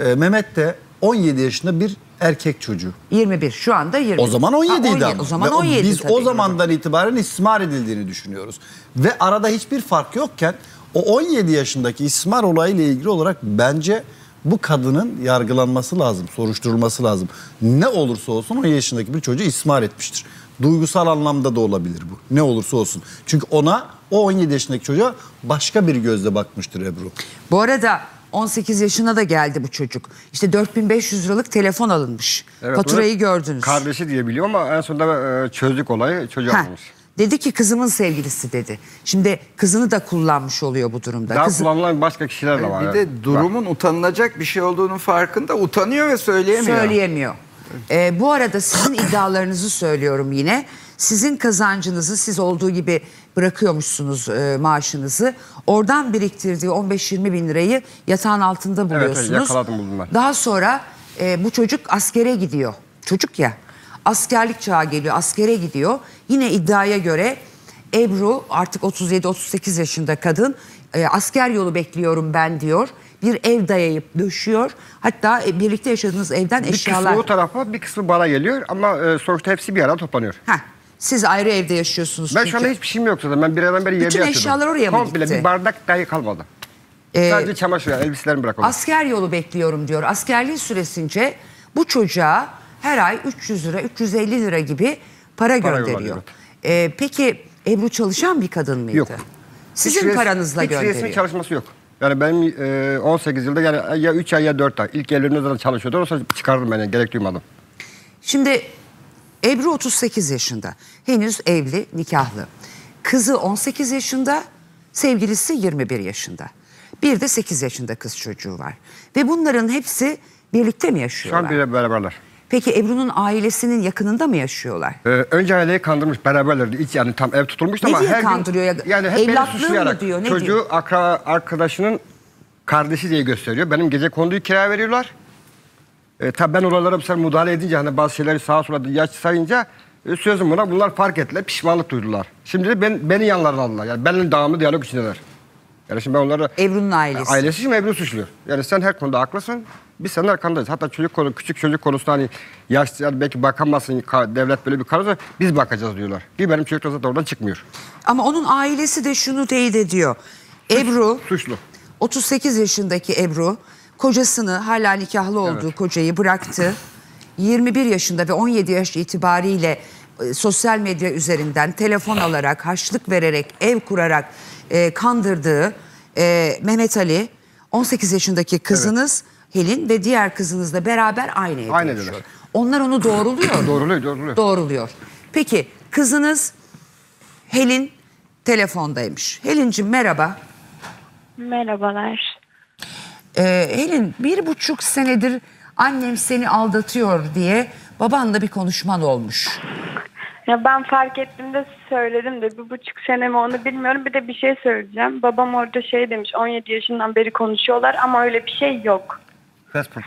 e, Mehmet de 17 yaşında bir erkek çocuğu. 21 şu anda 20. O zaman 17 idi ama. O zaman Ve 17 Biz tabii. o zamandan itibaren istismar edildiğini düşünüyoruz. Ve arada hiçbir fark yokken o 17 yaşındaki istismar olayıyla ilgili olarak bence bu kadının yargılanması lazım, soruşturulması lazım. Ne olursa olsun 17 yaşındaki bir çocuğu istismar etmiştir. Duygusal anlamda da olabilir bu. Ne olursa olsun. Çünkü ona o 17 yaşındaki çocuğa başka bir gözle bakmıştır Ebru. Bu arada 18 yaşına da geldi bu çocuk. İşte 4500 liralık telefon alınmış. Evet, Faturayı gördünüz. Kardeşi diye biliyorum ama en sonunda e, çözdük olayı çocuğu Ha, almış. Dedi ki kızımın sevgilisi dedi. Şimdi kızını da kullanmış oluyor bu durumda. Daha Kızı- kullanılan başka kişiler de var. bir de durumun utanılacak bir şey olduğunun farkında utanıyor ve söyleyemiyor. Söyleyemiyor. Ee, bu arada sizin iddialarınızı söylüyorum yine. Sizin kazancınızı siz olduğu gibi bırakıyormuşsunuz e, maaşınızı. Oradan biriktirdiği 15-20 bin lirayı yatağın altında buluyorsunuz. yakaladım, buldum ben. Daha sonra e, bu çocuk askere gidiyor. Çocuk ya. Askerlik çağı geliyor. Askere gidiyor. Yine iddiaya göre Ebru artık 37-38 yaşında kadın. e, asker yolu bekliyorum ben diyor. Bir ev dayayıp döşüyor. Hatta e, birlikte yaşadığınız evden Bir eşyalar. kısmı o tarafa bir kısmı bana geliyor ama e, sonuçta hepsi bir arada toplanıyor. Heh, siz ayrı evde yaşıyorsunuz Ben çünkü. şu anda hiçbir şeyim yok zaten. Ben bir aradan beri yerde Bütün yatıyordum. eşyalar oraya mı Komple gitti? bir bardak dahi kalmadı. Ee, Sadece çamaşır, elbiselerimi bırakalım. Asker yolu bekliyorum diyor. Askerliği süresince bu çocuğa her ay 300 lira, 350 lira gibi para, Para gönderiyor. yollanıyor, Ee, peki Ebru çalışan bir kadın mıydı? Yok. Sizin Hiç paranızla hiç gönderiyor. resmi çalışması yok. Yani benim e, 18 yılda yani ya 3 ay ya 4 ay. İlk evlerimde zaten çalışıyordu. Sonra çıkardım ben. yani, gerek duymadım. Şimdi Ebru 38 yaşında. Henüz evli, nikahlı. Kızı 18 yaşında, sevgilisi 21 yaşında. Bir de 8 yaşında kız çocuğu var. Ve bunların hepsi birlikte mi Şu yaşıyorlar? an bir beraberler. Peki Ebru'nun ailesinin yakınında mı yaşıyorlar? Ee, önce aileyi kandırmış beraberlerdi. Yani tam ev tutulmuştu Ne ama diye her gün- kandırıyor ya? yani hep beni Evlatlığı mı suçlayarak diyor, ne çocuğu diyor? akra, arkadaşının kardeşi diye gösteriyor. Benim gece konduyu kira veriyorlar. E, tabii ben oralara sefer müdahale edince hani bazı şeyleri sağa sola yaş sayınca e, sözüm buna bunlar fark ettiler. Pişmanlık duydular. Şimdi de ben, beni yanlarına aldılar. Yani benimle devamlı diyalog içindeler. Yani şimdi ben onlara... Ebru'nun ailesi. Ailesi şimdi Ebru suçluyor. Yani sen her konuda haklısın. Biz senin arkandayız. Hatta çocuk konu, küçük çocuk konusunda hani yaşlı yani belki bakamazsın ka- devlet böyle bir kararsa biz bakacağız diyorlar. Bir benim çocuk zaten oradan çıkmıyor. Ama onun ailesi de şunu teyit ediyor. Ebru, Suçlu. 38 yaşındaki Ebru, kocasını hala nikahlı olduğu kocayı bıraktı. 21 yaşında ve 17 yaş itibariyle e, sosyal medya üzerinden telefon alarak, harçlık vererek, ev kurarak e, kandırdığı e, Mehmet Ali, 18 yaşındaki kızınız Helin ve diğer kızınızla beraber aynı evde Aynı yaşıyor. evdeler. Onlar onu doğruluyor mu? Doğruluyor, doğruluyor. Doğruluyor. Peki kızınız Helin telefondaymış. Helin'cim merhaba. Merhabalar. Ee, Helin bir buçuk senedir annem seni aldatıyor diye babanla bir konuşman olmuş. Ya ben fark ettiğimde söyledim de bir buçuk sene mi onu bilmiyorum. Bir de bir şey söyleyeceğim. Babam orada şey demiş 17 yaşından beri konuşuyorlar ama öyle bir şey yok.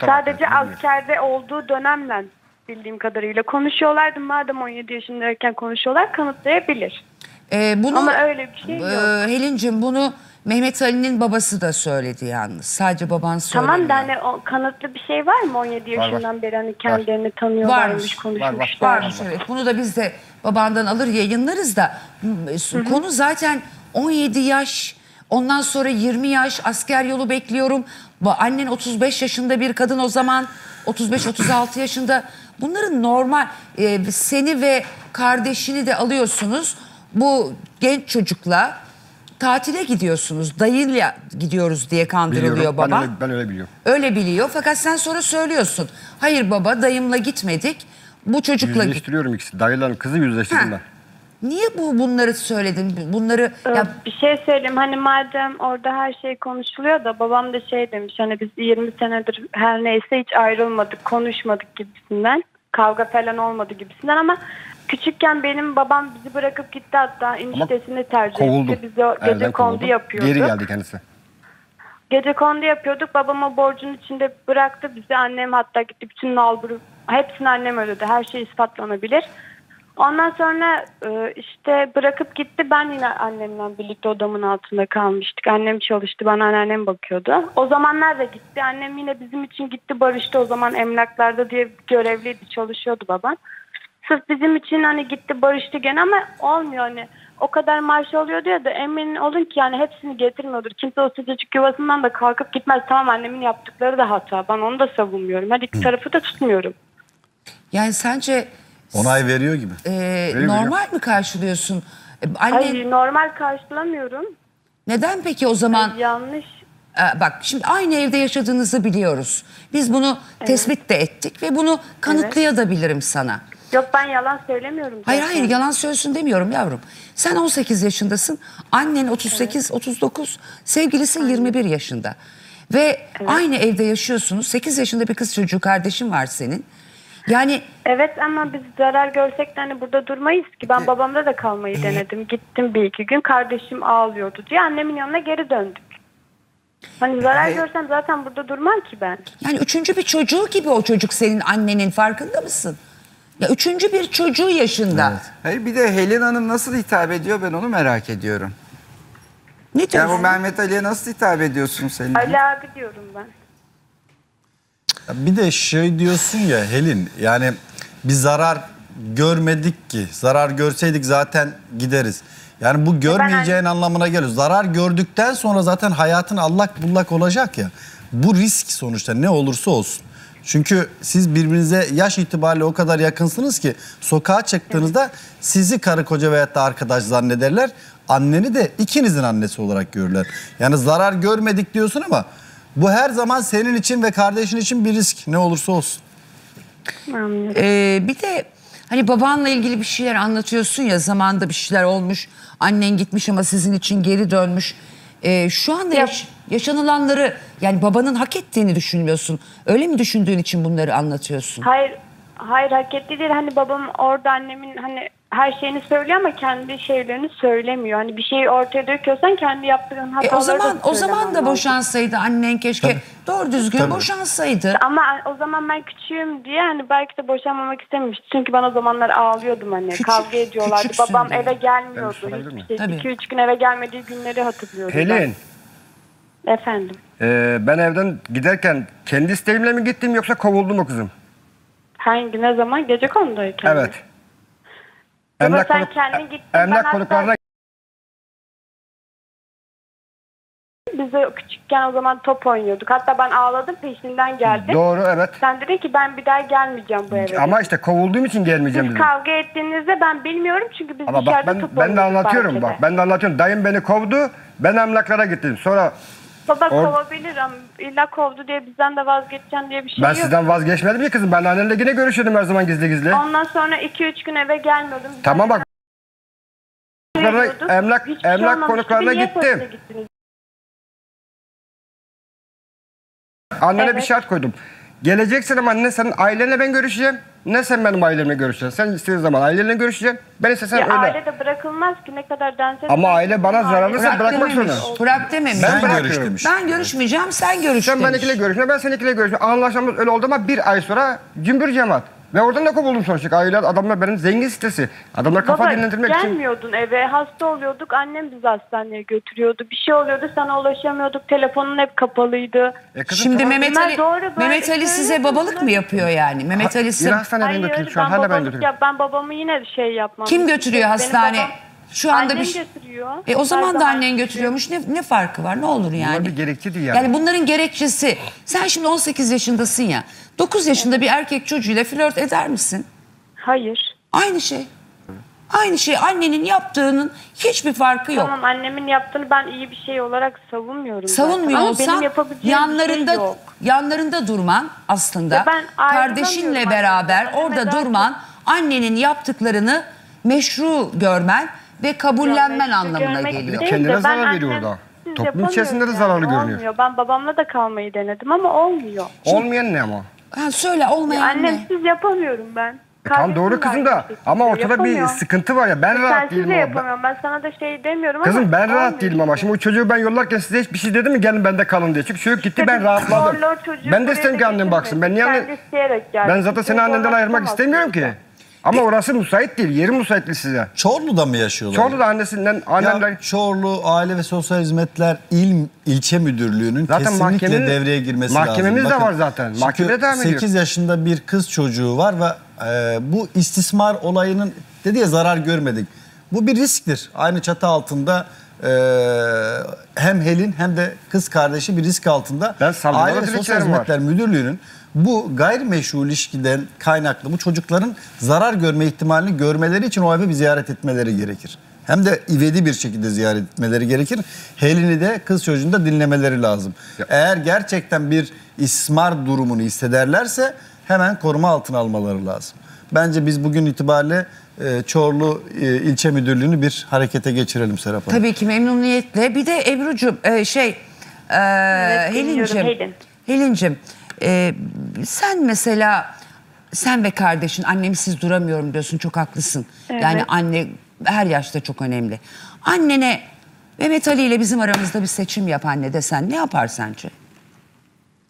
Sadece askerde olduğu dönemle bildiğim kadarıyla konuşuyorlardı. Madem 17 yaşındayken konuşuyorlar kanıtlayabilir. Ee, bunu Ama öyle bir şey Ee, yok. Helin'cim bunu Mehmet Ali'nin babası da söyledi yalnız. Sadece baban söylemiyor. Tamam da hani o kanıtlı bir şey var mı 17 Var, var. yaşından beri hani kendilerini tanıyorlarmış, Varmış. konuşmuşlar. Varmış evet. Bunu da biz de babandan alır yayınlarız da m- konu zaten 17 yaş ondan sonra 20 yaş asker yolu bekliyorum. Annen 35 yaşında bir kadın o zaman 35-36 yaşında. Bunların normal e, seni ve kardeşini de alıyorsunuz. Bu genç çocukla tatile gidiyorsunuz. Dayıyla gidiyoruz diye kandırılıyor Biliyorum. baba. Ben öyle, ben öyle biliyorum. Öyle biliyor fakat sen sonra söylüyorsun. Hayır baba dayımla gitmedik. Bu çocukla git. Yüzleştiriyorum ikisi. Dayıların kızı yüzleştirdim ben. Niye bu bunları söyledin? Bunları Ee, ya Bir şey söyleyeyim hani madem orada her şey konuşuluyor da babam da şey demiş hani biz 20 senedir her neyse hiç ayrılmadık konuşmadık gibisinden kavga falan olmadı gibisinden ama küçükken benim babam bizi bırakıp gitti hatta eniştesini tercih Kovuldu. etti biz o gece kondu yapıyorduk. Geri geldi kendisi. Gece kondu yapıyorduk babam o borcun içinde bıraktı bizi annem hatta gitti bütün nalburu hepsini annem ödedi her şey ispatlanabilir. Ondan sonra e, işte bırakıp gitti. Ben yine annemle birlikte odamın altında kalmıştık. Annem çalıştı, bana anneannem bakıyordu. O zamanlar da gitti. Annem yine bizim için gitti barıştı. O zaman emlaklarda diye görevliydi, çalışıyordu babam. Sırf bizim için hani gitti barıştı gene ama olmuyor hani. O kadar maaş alıyor diyor da emin olun ki yani hepsini getirmiyordur. Kimse o sıcacık yuvasından da kalkıp gitmez. Tamam annemin yaptıkları da hata. Ben onu da savunmuyorum. Her iki tarafı da tutmuyorum. yani sence Onay veriyor gibi. e, Veriyor, normal mi karşılıyorsun? E, Annen Hayır normal karşılamıyorum. neden peki o zaman Yanlış. e, bak şimdi aynı evde yaşadığınızı biliyoruz. Biz bunu tespit de ettik ve bunu kanıtlayabilirim sana. Yok ben yalan söylemiyorum. Hayır zaten. hayır yalan söylüyorsun demiyorum yavrum. Sen 18 yaşındasın. Annen 38, 39, sevgilisi 21 yaşında. Ve aynı evde yaşıyorsunuz. 8 yaşında bir kız çocuğu kardeşin var senin. Yani Evet ama biz zarar görsek de hani burada durmayız ki. Ben babamda da kalmayı denedim. Gittim bir iki gün. Kardeşim ağlıyordu diye annemin yanına geri döndük. Hani zarar Hayır. görsem zaten burada durmam ki ben. yani üçüncü bir çocuğu gibi o çocuk senin annenin farkında mısın? Ya üçüncü bir çocuğu yaşında. Hayır bir de Helin Hanım nasıl hitap ediyor ben onu merak ediyorum. Ne Yani diyorsun? bu Mehmet Ali'ye nasıl hitap ediyorsun Selin? Ali abi diyorum ben. Ya Bir de şey diyorsun ya Helin yani bir zarar görmedik ki. Zarar görseydik zaten gideriz. Yani bu görmeyeceğin anlamına geliyor. Zarar gördükten sonra zaten hayatın allak bullak olacak ya. Bu risk sonuçta ne olursa olsun. Çünkü siz birbirinize yaş itibariyle o kadar yakınsınız ki sokağa çıktığınızda sizi karı koca veyahut da arkadaş zannederler. Anneni de ikinizin annesi olarak görürler. Yani zarar görmedik diyorsun ama bu her zaman senin için ve kardeşin için bir risk ne olursa olsun. Ee, bir de hani babanla ilgili bir şeyler anlatıyorsun ya zamanda bir şeyler olmuş. Annen gitmiş ama sizin için geri dönmüş. Ee, şu anda Ya- yaş- yaşanılanları yani babanın hak ettiğini düşünmüyorsun. Öyle mi düşündüğün için bunları anlatıyorsun? Hayır, hayır hak etti değil. Hani babam orada annemin hani her şeyini söylüyor ama kendi şeylerini söylemiyor. Hani bir şeyi ortaya döküyorsan kendi yaptığın E, hataları o zaman da o zaman da boşansaydı annen keşke doğru düzgün Tabii. boşansaydı. Ama o zaman ben küçüğüm diye hani belki de boşanmamak istememişti. Çünkü ben o zamanlar ağlıyordum hani. Küçük- Kavga ediyorlardı. Babam diye. eve Ben gelmiyordu. Hiçbir şey. Tabii. 2-3 gün eve gelmediği günleri hatırlıyorum. Pelin, Ben. Efendim. e, ben evden giderken kendi isteğimle mi gittim yoksa kovuldum mu kızım? Hangi ne zaman? Gece konudayken. mi? Evet. Ama sen konuk- kendin gittin, ben Emlak hatta- konuklarına Biz de küçükken o zaman top oynuyorduk. Hatta ben ağladım peşinden geldim. Doğru evet. Sen dedin ki ben bir daha gelmeyeceğim bu eve. Ama işte kovulduğum için gelmeyeceğim Siz dedim. kavga ettiğinizde ben bilmiyorum çünkü biz Ama bak dışarıda ben, top ben de oynuyorduk anlatıyorum bahçede. bak. Ben de anlatıyorum. Dayım beni kovdu. Ben emlaklara gittim. Sonra Baba Or- kovabilir ama illa kovdu diye bizden de vazgeçeceksin diye bir şey ben yok. sizden vazgeçmedim ki kızım. Ben annenle yine görüşüyordum her zaman gizli gizli. Ondan sonra 2-3 gün eve gelmiyordum. Biz Tamam bak. veriyorduk. emlak Hiçbir şey emlak konuklarına niye gittim. gittiniz? Annene bir Evet. şart koydum. Geleceksin ama ne senin ailenle ben görüşeceğim ne sen benim ailemle görüşeceksin. Sen istediğin zaman ailenle görüşeceksin. Ben istesem Ya öyle. aile de bırakılmaz ki ne kadar etsem- Ama aile bana zararlısa Aile- bırakmak dememiş. zorunda. Bırak dememiş. Ben Ben bırakıyorum. görüş demiş. Ben görüşmeyeceğim sen görüş Sen demiş. benimkiyle görüşme, ben seninkiyle görüşme. Anlaşmamız öyle oldu ama bir ay sonra cümbür cemaat. Ve oradan da kovuldum sonuçta. Aileler, adamlar benim zengin sitesi. Adamlar kafa Baba dinlendirmek için. gelmiyordun eve. Hasta oluyorduk. Annem bizi hastaneye götürüyordu. Bir şey oluyordu. Sana ulaşamıyorduk. Telefonun hep kapalıydı. E kızım, Şimdi tamam. Mehmet Ali, doğru, böyle Mehmet Ali size söylüyorsun. babalık mı yapıyor yani? Mehmet Ali Yine size hastaneye ben Hayır şu an. ben Hala ben babalık yap. Ben babamı yine şey yapmam. kim götürüyor Benim hastane? babam- Şu anda Annem bir şey- götürüyor. E o Her zaman da annen götürüyormuş. Ne, ne farkı var? Ne olur yani? bir gerekçe değil yani. Yani bunların gerekçesi. Sen şimdi 18 yaşındasın ya. 9 yaşında bir erkek çocuğuyla flört eder misin? Hayır. Aynı şey. Aynı şey. Annenin yaptığının hiçbir farkı yok. Tamam annemin yaptığını ben iyi bir şey olarak savunmuyorum. zaten. Savunmuyor Ama olsan benim yapabileceğim yanlarında bir şey yok. yanlarında durman aslında Ya ben ayrılamıyorum kardeşinle beraber Anneme orada daha durman annenin yaptıklarını meşru görmen ve kabullenmen anlamına görmek geliyor. değil Kendine ben zarar veriyor annem- orada. siz Toplum içerisinde de yani, zararlı görünüyor. Olmuyor. Ben babamla da kalmayı denedim ama olmuyor. Olmayan ne ama? Ha, söyle olmayan ne? Annemsiz yapamıyorum ben. E tamam Kardeşim doğru kızım aynı da şekilde. ama ortada bir Yapamıyor. sıkıntı var ya ben rahat Sensiz değilim de ama. Ben- yapamıyorum. Ben sana da şey demiyorum ama. Kızım ben rahat değilim ama şimdi o çocuğu ben yollarken size hiçbir şey dedim mi gelin bende kalın diye. Çünkü çocuk gitti ben rahatladım. zorla o çocuğu Ben de buraya isterim ki annem baksın. Ben niye Kendi anne... isteyerek geldi. Ben zaten seni annenden zorla ayırmak istemiyorum ki. Ama orası müsait değil. Yeri müsait değil size. Çorlu'da mı yaşıyorlar? Çorlu da annesinden, annemden... Ya Çorlu Aile ve Sosyal Hizmetler İl İlçe Müdürlüğü'nün Zaten kesinlikle devreye girmesi lazım. mahkememiz de var zaten. çünkü Mahkemeye devam ediyor. 8 yaşında bir kız çocuğu var ve e, bu istismar olayının dedi ya zarar görmedik. Bu bir risktir. Aynı çatı altında e, hem Helin hem de kız kardeşi bir risk altında. Ben Aile ve Sosyal var. Hizmetler Müdürlüğü'nün bu gayrimeşru ilişkiden kaynaklı bu çocukların zarar görme ihtimalini görmeleri için o eve bir ziyaret etmeleri gerekir. Hem de ivedi bir şekilde ziyaret etmeleri gerekir. Helin'i de kız çocuğunu da dinlemeleri lazım. Eğer gerçekten bir ismar durumunu hissederlerse hemen koruma altına almaları lazım. Bence biz bugün itibariyle e, Çorlu e, ilçe müdürlüğünü bir harekete geçirelim Serap Hanım. Tabii ki memnuniyetle. Bir de Ebru'cum e, şey e, dinliyorum, Helincim. Helin. Helincim e, sen mesela sen ve kardeşin annemsiz duramıyorum diyorsun çok haklısın. Yani anne her yaşta çok önemli. Annene Mehmet Ali ile bizim aramızda bir seçim yap anne desen ne yapar sence?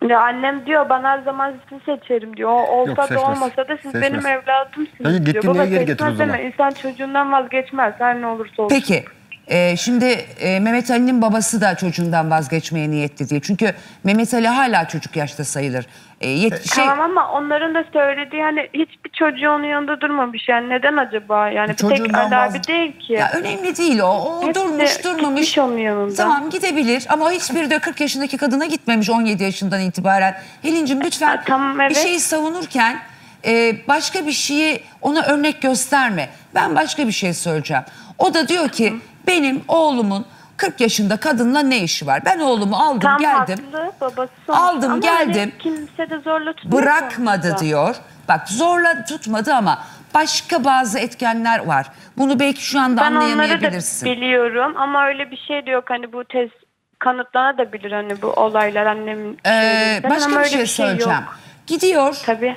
Ya annem diyor ben her zaman sizi seçerim diyor. O olsa Yok, da olmasa da siz Seçmez. benim evladımsınız Peki, diyor. Baba geri getir o deme. İnsan çocuğundan vazgeçmez her ne olursa olsun. Peki e, şimdi e, Mehmet Ali'nin babası da çocuğundan vazgeçmeye niyetli değil. Çünkü Mehmet Ali hala çocuk yaşta sayılır. E, yet- şey, Tamam ama onların da söylediği hani hiçbir çocuğu onun yanında durmamış. Yani neden acaba? Yani bir tek Çocuğundan Ali abi vaz- değil ki. Ya önemli değil o. O Hepsi durmuş durmamış. gitmiş onun yanında. Tamam gidebilir ama hiçbir de 40 yaşındaki kadına gitmemiş 17 yaşından itibaren. Helincim lütfen Ha, tamam, evet. bir şeyi savunurken e, başka bir şeyi ona örnek gösterme. Ben başka bir şey söyleyeceğim. O da diyor ki benim oğlumun 40 yaşında kadınla ne işi var? Ben oğlumu aldım Tam geldim. haklı babası. Aldım, Ama geldim. hani kimse de zorla tutmuyor Bırakmadı sonuçta. diyor. Bak zorla tutmadı ama başka bazı etkenler var. Bunu belki şu anda Ben onları da anlayamayabilirsin. biliyorum ama öyle bir şey de yok. Hani bu tez kanıtlanabilir hani bu olaylar annemin Ee, başka ama bir öyle şey söyleyeceğim. yok. Gidiyor, Tabii.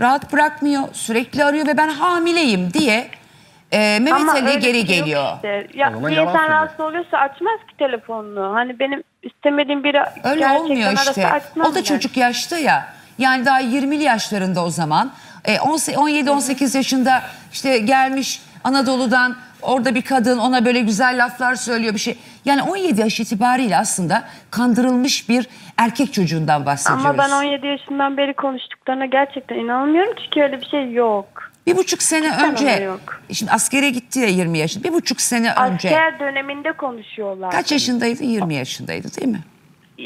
rahat bırakmıyor, sürekli arıyor ve ben hamileyim diye e, Mehmet Ama Ali öyle geri bir şey yok geliyor. işte. O Ya zaman bir yalan insan söylüyor. rahatsız oluyorsa açmaz ki telefonunu. Hani benim istemediğim biri Öyle gerçekten olmuyor arasa işte. açmam O da ben. çocuk yaşta ya. Yani daha 20'li yaşlarında o zaman. E, 17-18 yaşında işte gelmiş Anadolu'dan orada bir kadın ona böyle güzel laflar söylüyor bir şey. Yani 17 yaş itibariyle aslında kandırılmış bir erkek çocuğundan bahsediyoruz. Ama ben 17 yaşından beri konuştuklarına gerçekten inanmıyorum çünkü öyle bir şey yok. Bir buçuk sene ama önce, yok. şimdi askere gitti ya 20 yaşında. Bir buçuk sene önce. Asker döneminde konuşuyorlar. Kaç yaşındaydı? 20 yaşındaydı değil mi?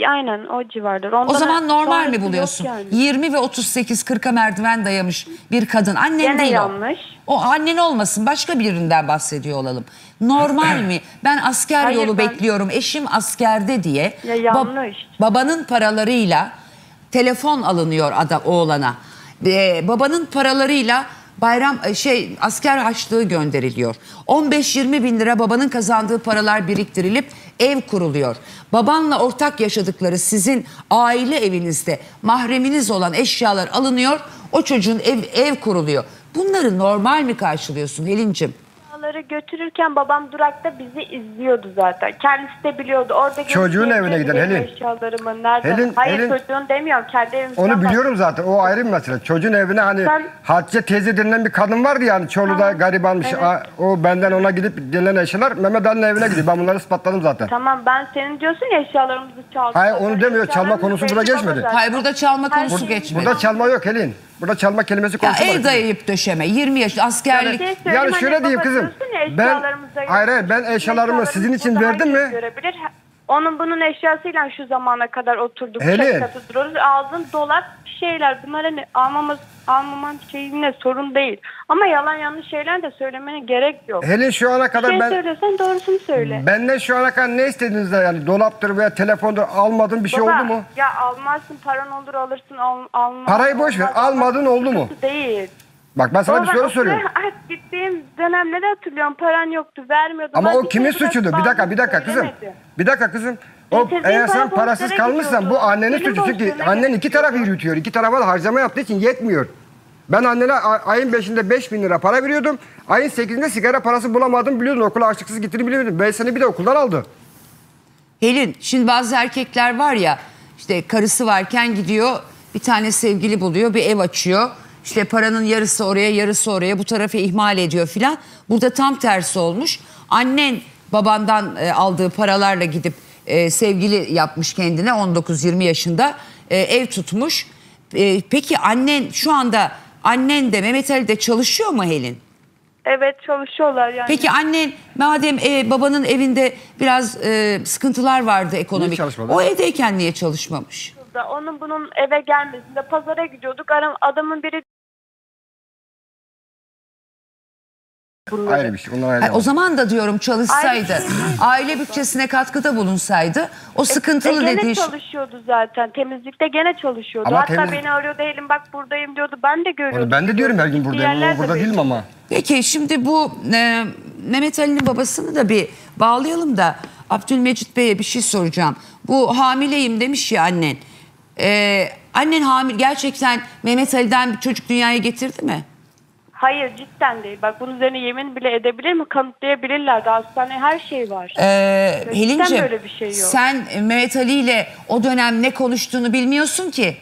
Aynen o civarlar. O Ondan zaman normal mi buluyorsun? yani. 20 ve 38 40'a merdiven dayamış bir kadın. Annen Gene değil yanlış. o. O annen olmasın. Başka birinden bahsediyor olalım. Normal mi? Ben asker Hayır, yolu ben- bekliyorum. Eşim askerde diye. Ya yanlış. babanın paralarıyla telefon alınıyor ada oğlana. Ee, babanın paralarıyla bayram e, şey asker harçlığı gönderiliyor. 15-20 bin lira babanın kazandığı paralar biriktirilip ev kuruluyor. Babanla ortak yaşadıkları sizin aile evinizde mahreminiz olan eşyalar alınıyor. O çocuğun ev, ev kuruluyor. Bunları normal mi karşılıyorsun Helin'cim? Eşyaları götürürken babam durakta bizi izliyordu zaten. Kendisi de biliyordu. Orada Çocuğun evine giden Helin. Eşyalarımı nerede? Helin- Hayır Helin- çocuğun demiyorum. Kendi evimizden Onu biliyorum zaten. O ayrı bir mesele. Çocuğun evine hani Sen- Hatice teyze denilen bir kadın vardı yani. Çorlu'da Tamam. garibanmış. Evet. A- O benden ona gidip denilen eşyalar Mehmet Ali'nin evine gidiyor. Ben bunları ispatladım zaten. Tamam ben senin diyorsun ya eşyalarımızı çaldı. Hayır, onu demiyor. Çalma konusu burada geçmedi. Hayır burada çalma konusu geçmedi. Burada çalma yok Helin. Burada çalma kelimesi Ya konusu var. ev dayayıp döşeme 20 yaş askerlik. Bir şey Yani şöyle hani diyeyim kızım. ya, Ben hayır hayır ben eşyalarımı sizin için verdim mi? Görebilir. Onun bunun eşyasıyla şu zamana kadar oturduk. Duruyoruz. Aldığın dolap şeyler. Bunlar hani almamız, almaman şeyine sorun değil. Ama yalan yanlış şeyler de söylemene gerek yok. Helin şu ana kadar şey ben söylüyorsan doğrusunu söyle. benden şu ana kadar ne istediniz de yani dolaptır veya telefondur almadığın bir şey Baba, oldu mu? Ya almazsın paran olur alırsın al, almaz. Parayı boş ver, almadın oldu mu? Değil. Bak ben sana Baba, bir soru soruyorum. ilk gittiğim dönemleri hatırlıyorum. Paran yoktu, vermiyordum. Ama Ben o kimin suçudur? Bir dakika, bir dakika kızım. Bir dakika kızım. O eğer sen para parasız kalmışsan bu annenin suçu. Çünkü annen iki tarafı yürütüyor. İki tarafa da harcama yaptığı için yetmiyor. Ben annene ayın 5'inde 5 bin lira para veriyordum. Ayın 8'inde sigara parası bulamadım biliyordun. Okula açlıksız gittiğini biliyordun. Ben seni bir de okuldan aldı. Helin şimdi bazı erkekler var ya işte karısı varken gidiyor bir tane sevgili buluyor bir ev açıyor. İşte paranın yarısı oraya yarısı oraya bu tarafı ihmal ediyor filan. Burada tam tersi olmuş. Annen babandan e, aldığı paralarla gidip e, sevgili yapmış kendine 19-20 yaşında e, ev tutmuş. E, peki annen şu anda annen de Mehmet Ali de çalışıyor mu Helin? Evet çalışıyorlar yani. Peki annen madem e, babanın evinde biraz e, sıkıntılar vardı ekonomik. O evdeyken niye çalışmamış? Onun bunun eve gelmesinde pazara gidiyorduk. Aram, adamın biri bunları. Ayrı bir şey. Onlar ayrı. O zaman da diyorum çalışsaydı, şey aile bütçesine katkıda bulunsaydı, o sıkıntılı E, gene dediği şey- çalışıyordu zaten. Temizlikte gene çalışıyordu. Ama Hatta temiz- beni arıyordu Elim bak buradayım diyordu. Ben de görüyordum. Onu ben de diyorum her gün buradayım. Diğerler O de burada böyle. değilim ama. Peki şimdi bu e, Mehmet Ali'nin babasını da bir bağlayalım da Abdülmecit Bey'e bir şey soracağım. Bu hamileyim demiş ya annen. E, annen hamile gerçekten Mehmet Ali'den bir çocuk dünyaya getirdi mi? Hayır cidden değil. Bak bunun üzerine yemin bile edebilir mi? Kanıtlayabilirler de hastane her şey var. Ee, Helin'ciğim böyle bir şey yok. sen Mehmet Ali ile o dönem ne konuştuğunu bilmiyorsun ki.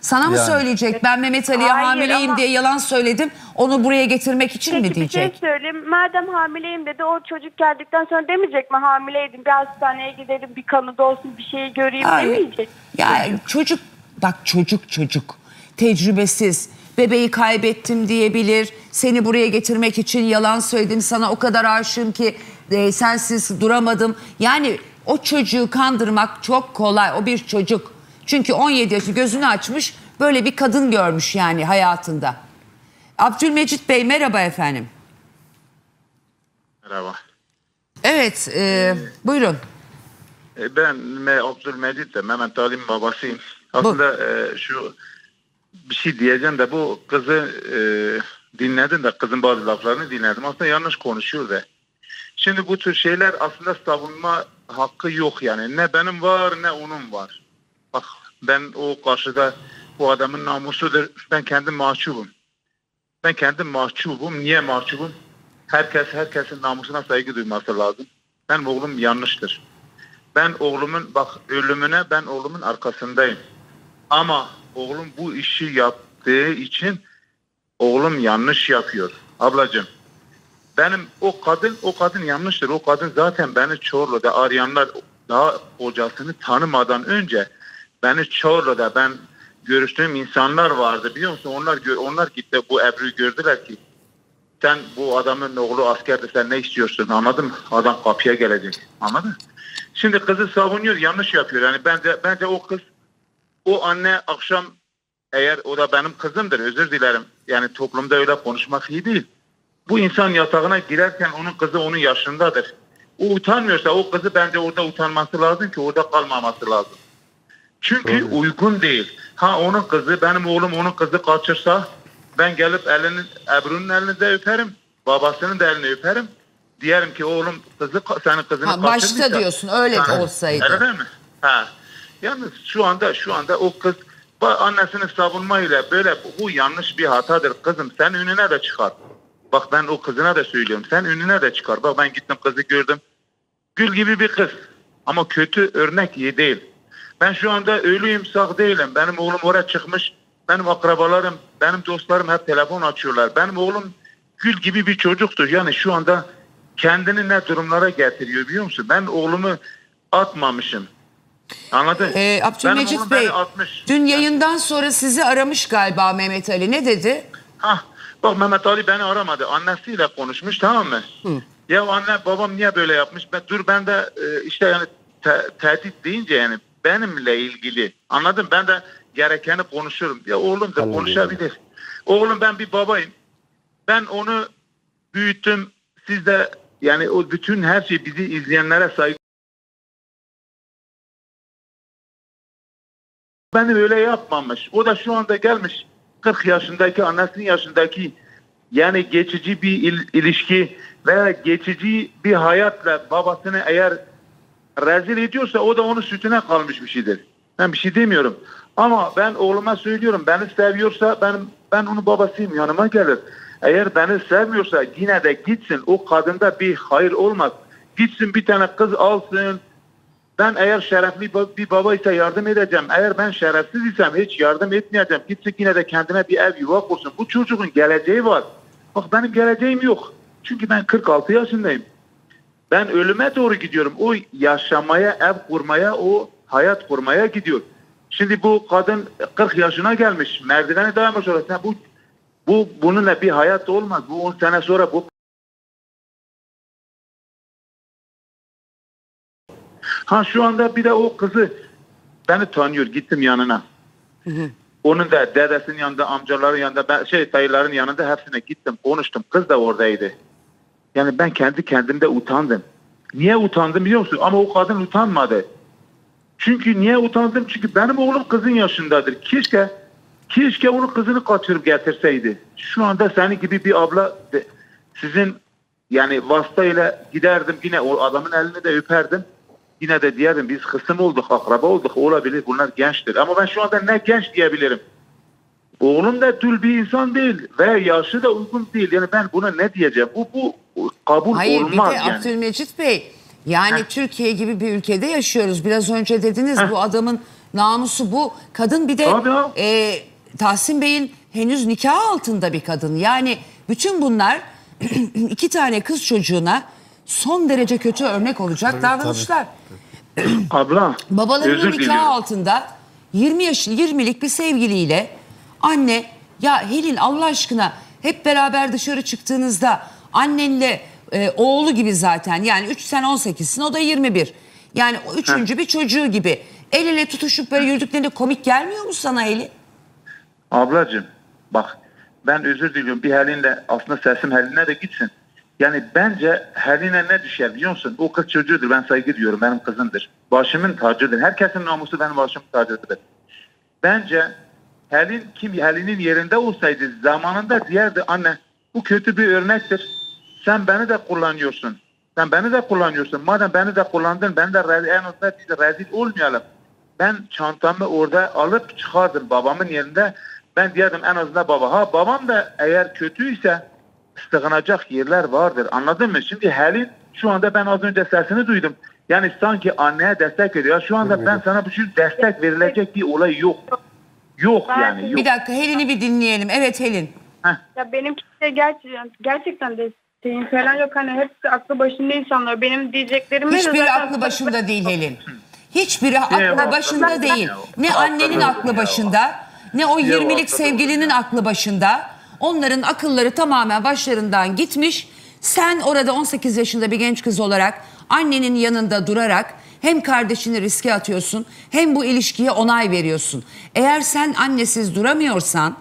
Sana mı Yani. söyleyecek ben Mehmet Ali'ye Hayır hamileyim ama- diye yalan söyledim onu buraya getirmek için mi Peki bir diyecek? şey söyleyeyim. Madem hamileyim dedi o çocuk geldikten sonra demeyecek mi hamileydim bir hastaneye gidelim bir kanıda olsun bir şeyi göreyim Hayır. demeyecek. Ya çocuk bak çocuk çocuk tecrübesiz bebeği kaybettim diyebilir. Seni buraya getirmek için yalan söyledim sana o kadar aşığım ki e, sensiz duramadım. Yani o çocuğu kandırmak çok kolay o bir çocuk. Çünkü 17 yaşı gözünü açmış böyle bir kadın görmüş yani hayatında. Abdülmecit Bey merhaba efendim. Merhaba. Evet e, buyurun. E, Ben Me Abdülmecit de Mehmet Ali'nin babasıyım. Aslında e, şu bir şey diyeceğim de bu kızı e, dinledim de kızın bazı laflarını dinledim. Aslında yanlış konuşuyor da. Şimdi bu tür şeyler aslında savunma hakkı yok yani. Ne benim var ne onun var. Bak ben o karşıda bu adamın namusudur. Ben kendim mahcubum. Ben kendim mahcubum. Niye mahcubum? Herkes herkesin namusuna saygı duyması lazım. Benim oğlum yanlıştır. Ben oğlumun bak ölümüne ben oğlumun arkasındayım. Ama oğlum bu işi yaptığı için oğlum yanlış yapıyor. Ablacığım benim o kadın o kadın yanlıştır. O kadın zaten beni Çorlu'da arayanlar daha kocasını tanımadan önce beni Çorlu'da ben görüştüğüm insanlar vardı biliyor musun? Onlar onlar gitti bu Ebru'yu gördüler ki sen bu adamın oğlu askerdi sen ne istiyorsun anladın mı? Adam kapıya gelecek anladın mı? Şimdi kızı savunuyor yanlış yapıyor. Yani bence bence o kız o anne akşam eğer o da benim kızımdır özür dilerim. Yani toplumda öyle konuşmak iyi değil. Bu insan yatağına girerken onun kızı onun yaşındadır. O utanmıyorsa o kızı bence orada utanması lazım ki orada kalmaması lazım. Çünkü uygun değil. Ha onun kızı benim oğlum onun kızı kaçırsa Ben gelip elini, Ebru'nun elini de öperim. Babasının da elini öperim. Diyelim ki oğlum kızı senin kızını Ha, başta diyorsun, öyle Ha, olsaydı. Öyle mi? Ha. Yalnız şu anda şu anda o kız annesini savunmayla böyle bu yanlış bir hatadır kızım sen önüne de çıkar. Bak ben o kızına da söylüyorum sen önüne de çıkar. Bak ben gittim kızı gördüm. Gül gibi bir kız ama kötü örnek iyi değil. Ben şu anda ölüyüm sağ değilim. Benim oğlum oraya çıkmış. Benim akrabalarım, benim dostlarım hep telefon açıyorlar. Benim oğlum gül gibi bir çocuktur. Yani şu anda kendini ne durumlara getiriyor biliyor musun? Ben oğlumu atmamışım. Anladın? Ee, Benim Abdülmecit oğlum Bey, beni atmış. dün yayından sonra sizi aramış galiba Mehmet Ali. Ne dedi? Hah, bak Mehmet Ali beni aramadı. Annesiyle konuşmuş tamam mı? Ya anne babam niye böyle yapmış? Ben, dur ben de e, işte yani te- tehdit deyince yani benimle ilgili. Anladın? Ben de gerekeni konuşurum. Ya oğlum da konuşabilir. Oğlum ben bir babayım. Ben onu büyüttüm. Siz de yani o bütün her şey bizi izleyenlere saygı beni öyle yapmamış. O da şu anda gelmiş 40 yaşındaki annesinin yaşındaki yani geçici bir il- ilişki veya geçici bir hayatla babasını eğer rezil ediyorsa o da onun sütüne kalmış bir şeydir. Ben bir şey demiyorum. Ama ben oğluma söylüyorum beni seviyorsa benim ben onun babasıyım yanıma gelir. Eğer beni sevmiyorsa yine de gitsin o kadında bir hayır olmaz. Gitsin bir tane kız alsın, ben eğer şerefli bir babaysa yardım edeceğim. Eğer ben şerefsiz isem hiç yardım etmeyeceğim. Gitsin yine de kendine bir ev yuva kursun. Bu çocuğun geleceği var. Bak benim geleceğim yok. Çünkü ben 46 yaşındayım. Ben ölüme doğru gidiyorum. O yaşamaya, ev kurmaya, o hayat kurmaya gidiyor. Şimdi bu kadın 40 yaşına gelmiş. Merdivene dayanmış orasına. Bu, bu bununla bir hayat olmaz. Bu 10 sene sonra bu Ha şu anda bir de o kızı beni tanıyor. Gittim yanına. Onun da dedesinin yanında, amcaların yanında, ben, şey dayıların yanında hepsine gittim, konuştum. Kız da oradaydı. Yani ben kendi kendimde utandım. Niye utandım biliyor musun? Ama o kadın utanmadı. Çünkü niye utandım? Çünkü benim oğlum kızın yaşındadır. Keşke keşke onun kızını kaçırıp getirseydi. Şu anda senin gibi bir abla sizin yani vasıtayla giderdim yine o adamın elini de öperdim. Yine de diyerdim biz kısım olduk, akraba olduk. Olabilir bunlar gençtir. Ama ben şu anda ne genç diyebilirim. Oğlum da dül bir insan değil ve yaşı da uygun değil. Yani ben buna ne diyeceğim? Bu bu kabul Hayır olmaz bir de yani. Abdülmecit Bey yani Türkiye gibi bir ülkede yaşıyoruz. Biraz önce dediniz bu adamın namusu bu. Kadın bir de Tabii e, Tahsin Bey'in henüz nikah altında bir kadın. Yani bütün bunlar iki tane kız çocuğuna son derece kötü örnek olacak davranışlar. Abla Babalarının özür nikah diliyorum. altında 20 yaş 20'lik bir sevgiliyle anne ya Helin Allah aşkına hep beraber dışarı çıktığınızda annenle e, oğlu gibi zaten yani 3 sen 18'sin o da 21. Yani o üçüncü bir çocuğu gibi el ele tutuşup böyle yürüdüklerinde komik gelmiyor mu sana Helin? Ablacığım bak ben özür diliyorum bir Helin'le aslında sesim Helin'e de gitsin. Yani bence Helin'e ne düşer biliyor musun? O kız çocuğudur ben saygı diyorum benim kızımdır. Başımın tacıdır. Herkesin namusu benim başımın tacıdır. Bence Helin kim Helin'in yerinde olsaydı zamanında diyerdi anne bu kötü bir örnektir. Sen beni de kullanıyorsun. Sen beni de kullanıyorsun. Madem beni de kullandın ben de en azından biz rezil olmayalım. Ben çantamı orada alıp çıkardım babamın yerinde. Ben diyordum en azından baba. Ha babam da eğer kötüyse sığınacak yerler vardır. Anladın mı? Şimdi Helin şu anda ben az önce sesini duydum. Yani sanki anneye destek veriyor. Şu anda ben sana bu şey destek verilecek bir olay yok. Yok yani yok. Bir dakika Helin'i bir dinleyelim. Evet Helin. Ya benimki de gerçekten, gerçekten desteğim falan yok. Hani hepsi aklı başında insanlar. Benim diyeceklerimi de Hiçbiri zaten- aklı başında değil Helin. Hiçbiri aklı başında değil. Ne annenin aklı başında, ne o 20'lik sevgilinin aklı başında. Onların akılları tamamen başlarından gitmiş. Sen orada 18 yaşında bir genç kız olarak annenin yanında durarak hem kardeşini riske atıyorsun hem bu ilişkiye onay veriyorsun. Eğer sen annesiz duramıyorsan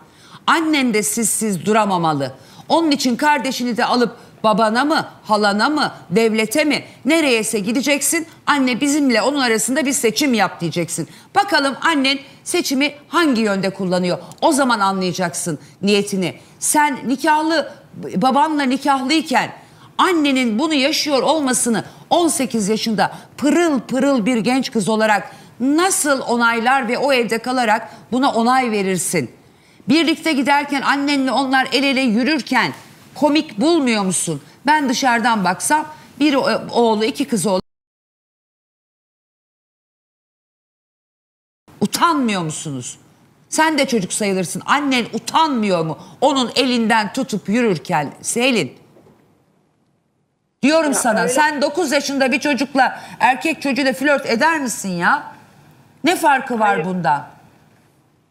annen de sizsiz duramamalı. Onun için kardeşini de alıp Babana mı, halana mı, devlete mi, nereyese gideceksin. Anne bizimle onun arasında bir seçim yap diyeceksin. Bakalım annen seçimi hangi yönde kullanıyor? O zaman anlayacaksın niyetini. Sen nikahlı, babanla nikahlıyken annenin bunu yaşıyor olmasını 18 yaşında pırıl pırıl bir genç kız olarak nasıl onaylar ve o evde kalarak buna onay verirsin? Birlikte giderken annenle onlar el ele yürürken komik bulmuyor musun? Ben dışarıdan baksam bir o- oğlu iki kızı olan utanmıyor musunuz? Sen de çocuk sayılırsın. Annen utanmıyor mu? Onun elinden tutup yürürken Selin. Diyorum sana sen 9 yaşında bir çocukla erkek çocuğuyla flört eder misin ya? Ne farkı var bundan?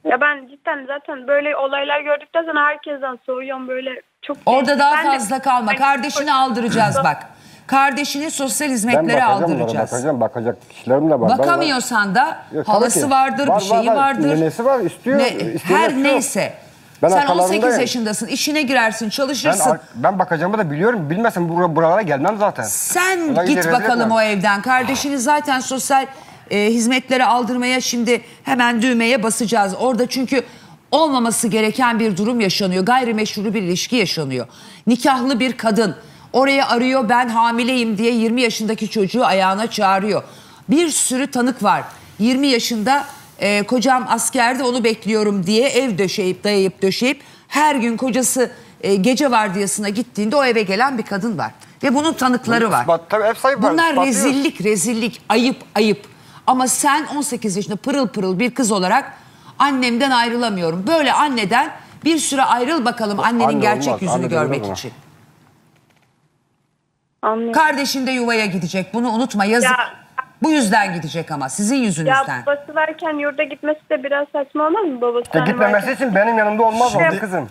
Ya ben cidden zaten böyle olaylar gördükten sonra herkesten soğuyorum böyle çok... Orada daha Ben de- fazla kalma. Ben- Kardeşini aldıracağız bak. Kardeşini sosyal Ben hizmetlere bakacağım onlara, aldıracağız. bakacağım. Bakacak kişilerim de var. Ben- Bakamıyorsan da Yok, halası ki. vardır, Var, bir şeyi var, var. vardır. Nenesi var, istiyor, isteyen her yapıyor. neyse. Ben Sen 18 arkalarındayım. yaşındasın, işine girersin, Ben, çalışırsın. ar- ben bakacağımı da biliyorum. Bilmesem bura- buralara gelmem zaten. Sen Olay git bakalım etmem. o evden. Kardeşini zaten sosyal e, hizmetlere aldırmaya şimdi hemen düğmeye basacağız. Orada çünkü olmaması gereken bir durum yaşanıyor. Gayrimeşru bir ilişki yaşanıyor. Nikahlı bir kadın oraya arıyor ben hamileyim diye 20 yaşındaki çocuğu ayağına çağırıyor. Bir sürü tanık var. 20 yaşında e, kocam askerde onu bekliyorum diye ev döşeyip dayayıp döşeyip her gün kocası e, gece vardiyasına gittiğinde o eve gelen bir kadın var. Ve bunun tanıkları var. Ispat- tabii ev sahibi var, Bunlar rezillik, rezillik, ayıp, ayıp. Ama sen 18 yaşında pırıl pırıl bir kız olarak annemden ayrılamıyorum. Böyle anneden bir süre ayrıl bakalım annenin Anne gerçek olmaz, yüzünü anne görmek için. Anlıyorum. Kardeşin de yuvaya gidecek. Bunu unutma yazık. Ya- Bu yüzden gidecek ama sizin yüzünüzden. Ya babası varken yurda gitmesi de biraz saçma olmaz mı babası? Hani gitmemesi varken- için benim yanımda olmaz Şey- o kızım.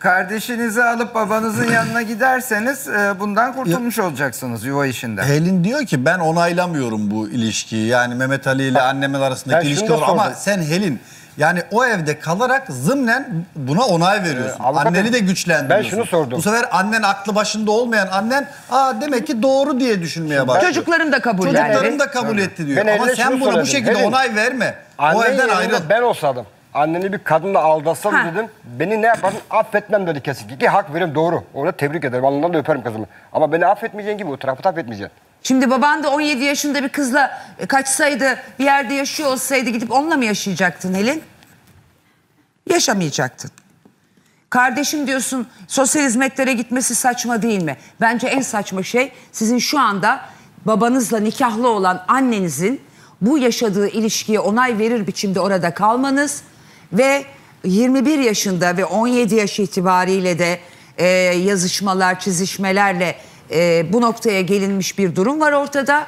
Kardeşinizi alıp babanızın yanına giderseniz e, bundan kurtulmuş olacaksınız yuva işinde. Helin diyor ki ben onaylamıyorum bu ilişkiyi. Yani Mehmet Ali ile annemin Ben arasındaki şunu ilişki olur. Ama sen Helin yani o evde kalarak zımnen buna onay veriyorsun. Ee, Anneni de güçlendiriyorsun. ben şunu sordum. Bu sefer annen aklı başında olmayan annen aa demek ki doğru diye düşünmeye başlıyor. Çocukların da kabullendi. Çocukların da kabul etti diyor. Ben Ama sen buna bu şekilde Helin. onay verme. o evden ayrıl. ben olsaydım. Anneni bir kadınla aldatsam Ha. dedim. Beni ne yapardın? Affetmem dedi kesin. Ki hak veriyorum doğru. Ona tebrik ederim. Alnından da öperim kızımı. Ama beni affetmeyeceğin gibi o tarafı affetmeyeceksin. Şimdi baban da 17 yaşında bir kızla e, kaçsaydı bir yerde yaşıyor olsaydı gidip onunla mı yaşayacaktın Helin? Yaşamayacaktın. Kardeşim diyorsun sosyal hizmetlere gitmesi saçma değil mi? Bence en saçma şey sizin şu anda babanızla nikahlı olan annenizin bu yaşadığı ilişkiye onay verir biçimde orada kalmanız ve 21 yaşında ve 17 yaş itibariyle de e, yazışmalar, çizişmelerle e, bu noktaya gelinmiş bir durum var ortada.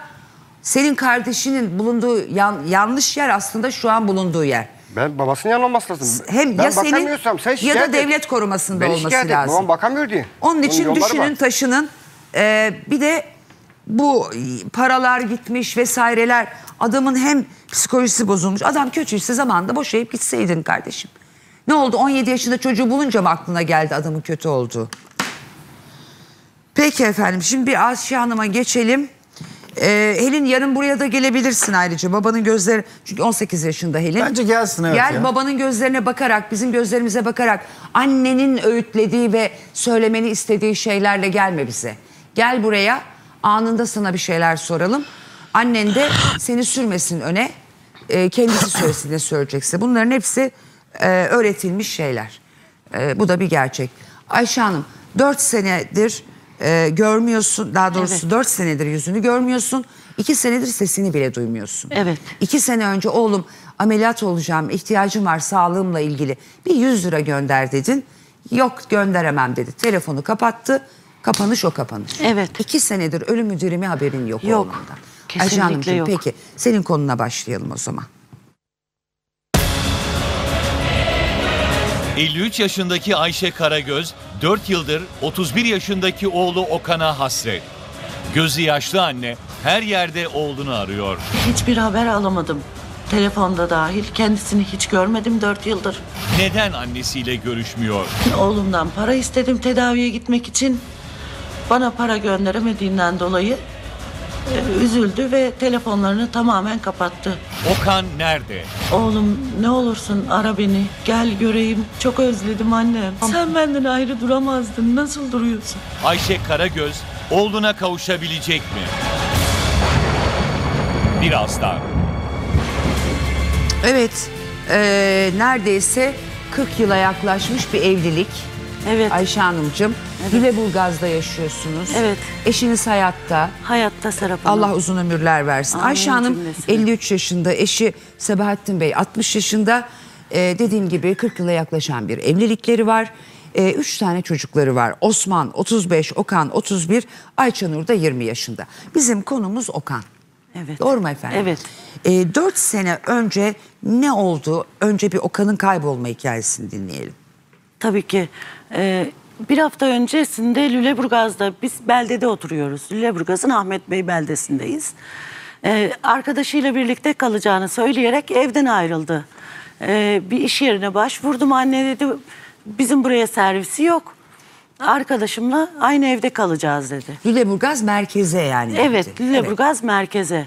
Senin kardeşinin bulunduğu yan- yanlış yer aslında şu an bulunduğu yer. Ben babasının yanına olması lazım. Hem ben ya senin sen ya da et. devlet korumasında Beni olması et. lazım. Babam bakamıyor diye. Onun için yolları düşünün var. taşının e, bir de bu paralar gitmiş vesaireler adamın hem psikolojisi bozulmuş adam kötüyse zamanında boşayıp gitseydin kardeşim. Ne oldu 17 yaşında çocuğu bulunca mı aklına geldi adamın kötü olduğu? Peki efendim şimdi bir Asiye Hanım'a geçelim. Ee, Helin yarın buraya da gelebilirsin ayrıca babanın gözleri çünkü 18 yaşında Helin. Bence gelsin, evet Gel ya. babanın gözlerine bakarak bizim gözlerimize bakarak annenin öğütlediği ve söylemeni istediği şeylerle gelme bize. Gel buraya anında sana bir şeyler soralım. Annen de seni sürmesin öne e, kendisi söylesin ne söyleyecekse. Bunların hepsi e, öğretilmiş şeyler. E, bu da bir gerçek. Ayşe Hanım 4 senedir e, görmüyorsun daha doğrusu 4 senedir yüzünü görmüyorsun. 2 senedir sesini bile duymuyorsun. Evet. İki sene önce oğlum ameliyat olacağım ihtiyacım var sağlığımla ilgili bir 100 lira gönder dedin. Yok gönderemem dedi. Telefonu kapattı. Kapanış o kapanış. Evet. İki senedir ölüm dirimi haberin yok, Yok, oğlundan. kesinlikle Hanımcığım, yok. Peki senin konuna başlayalım o zaman. 53 yaşındaki Ayşe Karagöz 4 yıldır 31 yaşındaki oğlu Okan'a hasret. Gözü yaşlı anne her yerde oğlunu arıyor. Hiçbir haber alamadım. Telefonda dahil kendisini hiç görmedim dört yıldır. Neden annesiyle görüşmüyor? Oğlumdan para istedim tedaviye gitmek için. bana para gönderemediğinden dolayı e, üzüldü ve telefonlarını tamamen kapattı. Okan nerede? Oğlum ne olursun ara beni. Gel göreyim. Çok özledim annem. Sen benden ayrı duramazdın. Nasıl duruyorsun? Ayşe Karagöz oğluna kavuşabilecek mi? Birazdan. Evet, eee, neredeyse 40 yıla yaklaşmış bir evlilik. Evet. Ayşe Hanımcığım, Lüleburgaz'da yaşıyorsunuz. Evet. Eşiniz hayatta. Hayatta Serap Hanım. Allah uzun ömürler versin. Amin Ayşe Hanım cümlesine. 53 yaşında, eşi Sebahattin Bey 60 yaşında. Ee, dediğim gibi 40 yıla yaklaşan bir evlilikleri var. Ee, üç tane çocukları var. Osman 35, Okan 31, Ayçanur da 20 yaşında. Bizim konumuz Okan. Evet. Doğru mu efendim? Evet. Ee, 4 sene önce ne oldu? Önce bir Okan'ın kaybolma hikayesini dinleyelim. Tabii ki. Ee, bir hafta öncesinde Lüleburgaz'da biz beldede oturuyoruz. Lüleburgaz'ın Ahmet Bey beldesindeyiz. Ee, arkadaşıyla birlikte kalacağını söyleyerek evden ayrıldı. Ee, bir iş yerine başvurdum. Anne dedi bizim buraya servisi yok. Arkadaşımla aynı evde kalacağız dedi. Lüleburgaz merkeze yani. Evet. Lüleburgaz merkeze.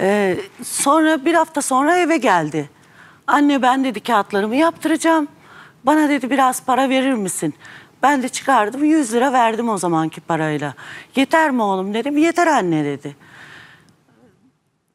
Ee, sonra bir hafta sonra eve geldi. Anne ben dedi kağıtlarımı yaptıracağım. Bana dedi biraz para verir misin? Ben de çıkardım 100 lira verdim o zamanki parayla. Yeter mi oğlum dedim. Yeter anne dedi.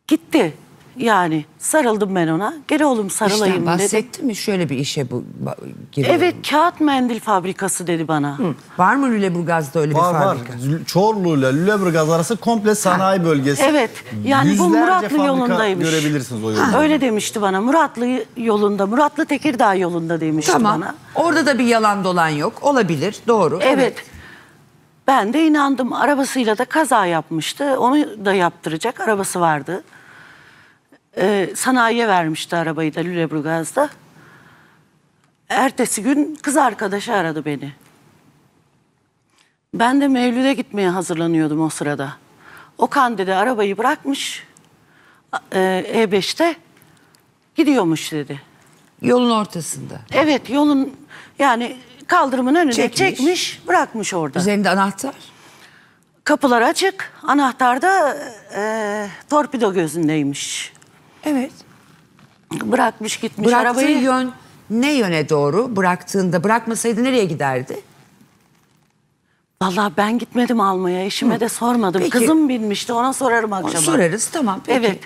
Gitti yani sarıldım ben ona. Gel oğlum sarılayım İşten dedi. bahsetti mi? Şöyle bir işe bu ba- giriyorum. Evet kağıt mendil fabrikası dedi bana. Var mı Lüleburgaz'da öyle Var bir var. fabrika? Çorlu ile Lüleburgaz arası komple sanayi bölgesi. Evet, yani bu Yüzlerce Muratlı fabrika yolundaymış. görebilirsiniz o yolda. Öyle demişti bana. Muratlı yolunda, Muratlı Tekirdağ yolunda demişti Tamam. bana. Orada da bir yalan dolan yok. Olabilir. Doğru. Evet. Ben de inandım. Arabasıyla da kaza yapmıştı. Onu da yaptıracak. Arabası vardı. Ee, sanayiye vermişti arabayı da Lüleburgaz'da. Ertesi gün kız arkadaşı aradı beni. Ben de Mevlüt'e gitmeye hazırlanıyordum o sırada. Okan dedi arabayı bırakmış e, E5'te gidiyormuş dedi. Yolun ortasında. Evet yolun yani kaldırımın önünde Çekmiş. çekmiş, bırakmış orada. Üzerinde anahtar. Kapılar açık, anahtar da e, torpido gözündeymiş. Evet. Bırakmış gitmiş Bıraktığı arabayı. yön ne yöne doğru? Bıraktığında bırakmasaydı nereye giderdi? Vallahi ben gitmedim almaya, eşime de sormadım. Peki. Kızım binmişti, ona sorarım Onu akşama. sorarız tamam peki. Evet.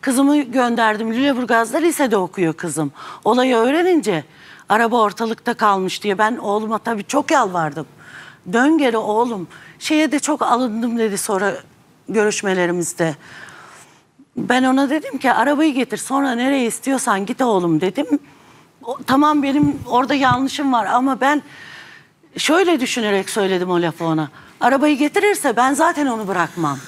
Kızımı gönderdim. Lüleburgaz'da lisede okuyor kızım. Olayı öğrenince araba ortalıkta kalmış diye ben oğluma tabii çok yalvardım. Dön geri oğlum. Şeye de çok alındım dedi sonra görüşmelerimizde. Ben ona dedim ki arabayı getir sonra nereye istiyorsan git oğlum dedim. O- tamam benim orada yanlışım var ama ben şöyle düşünerek söyledim o lafı ona. Arabayı getirirse ben zaten onu bırakmam.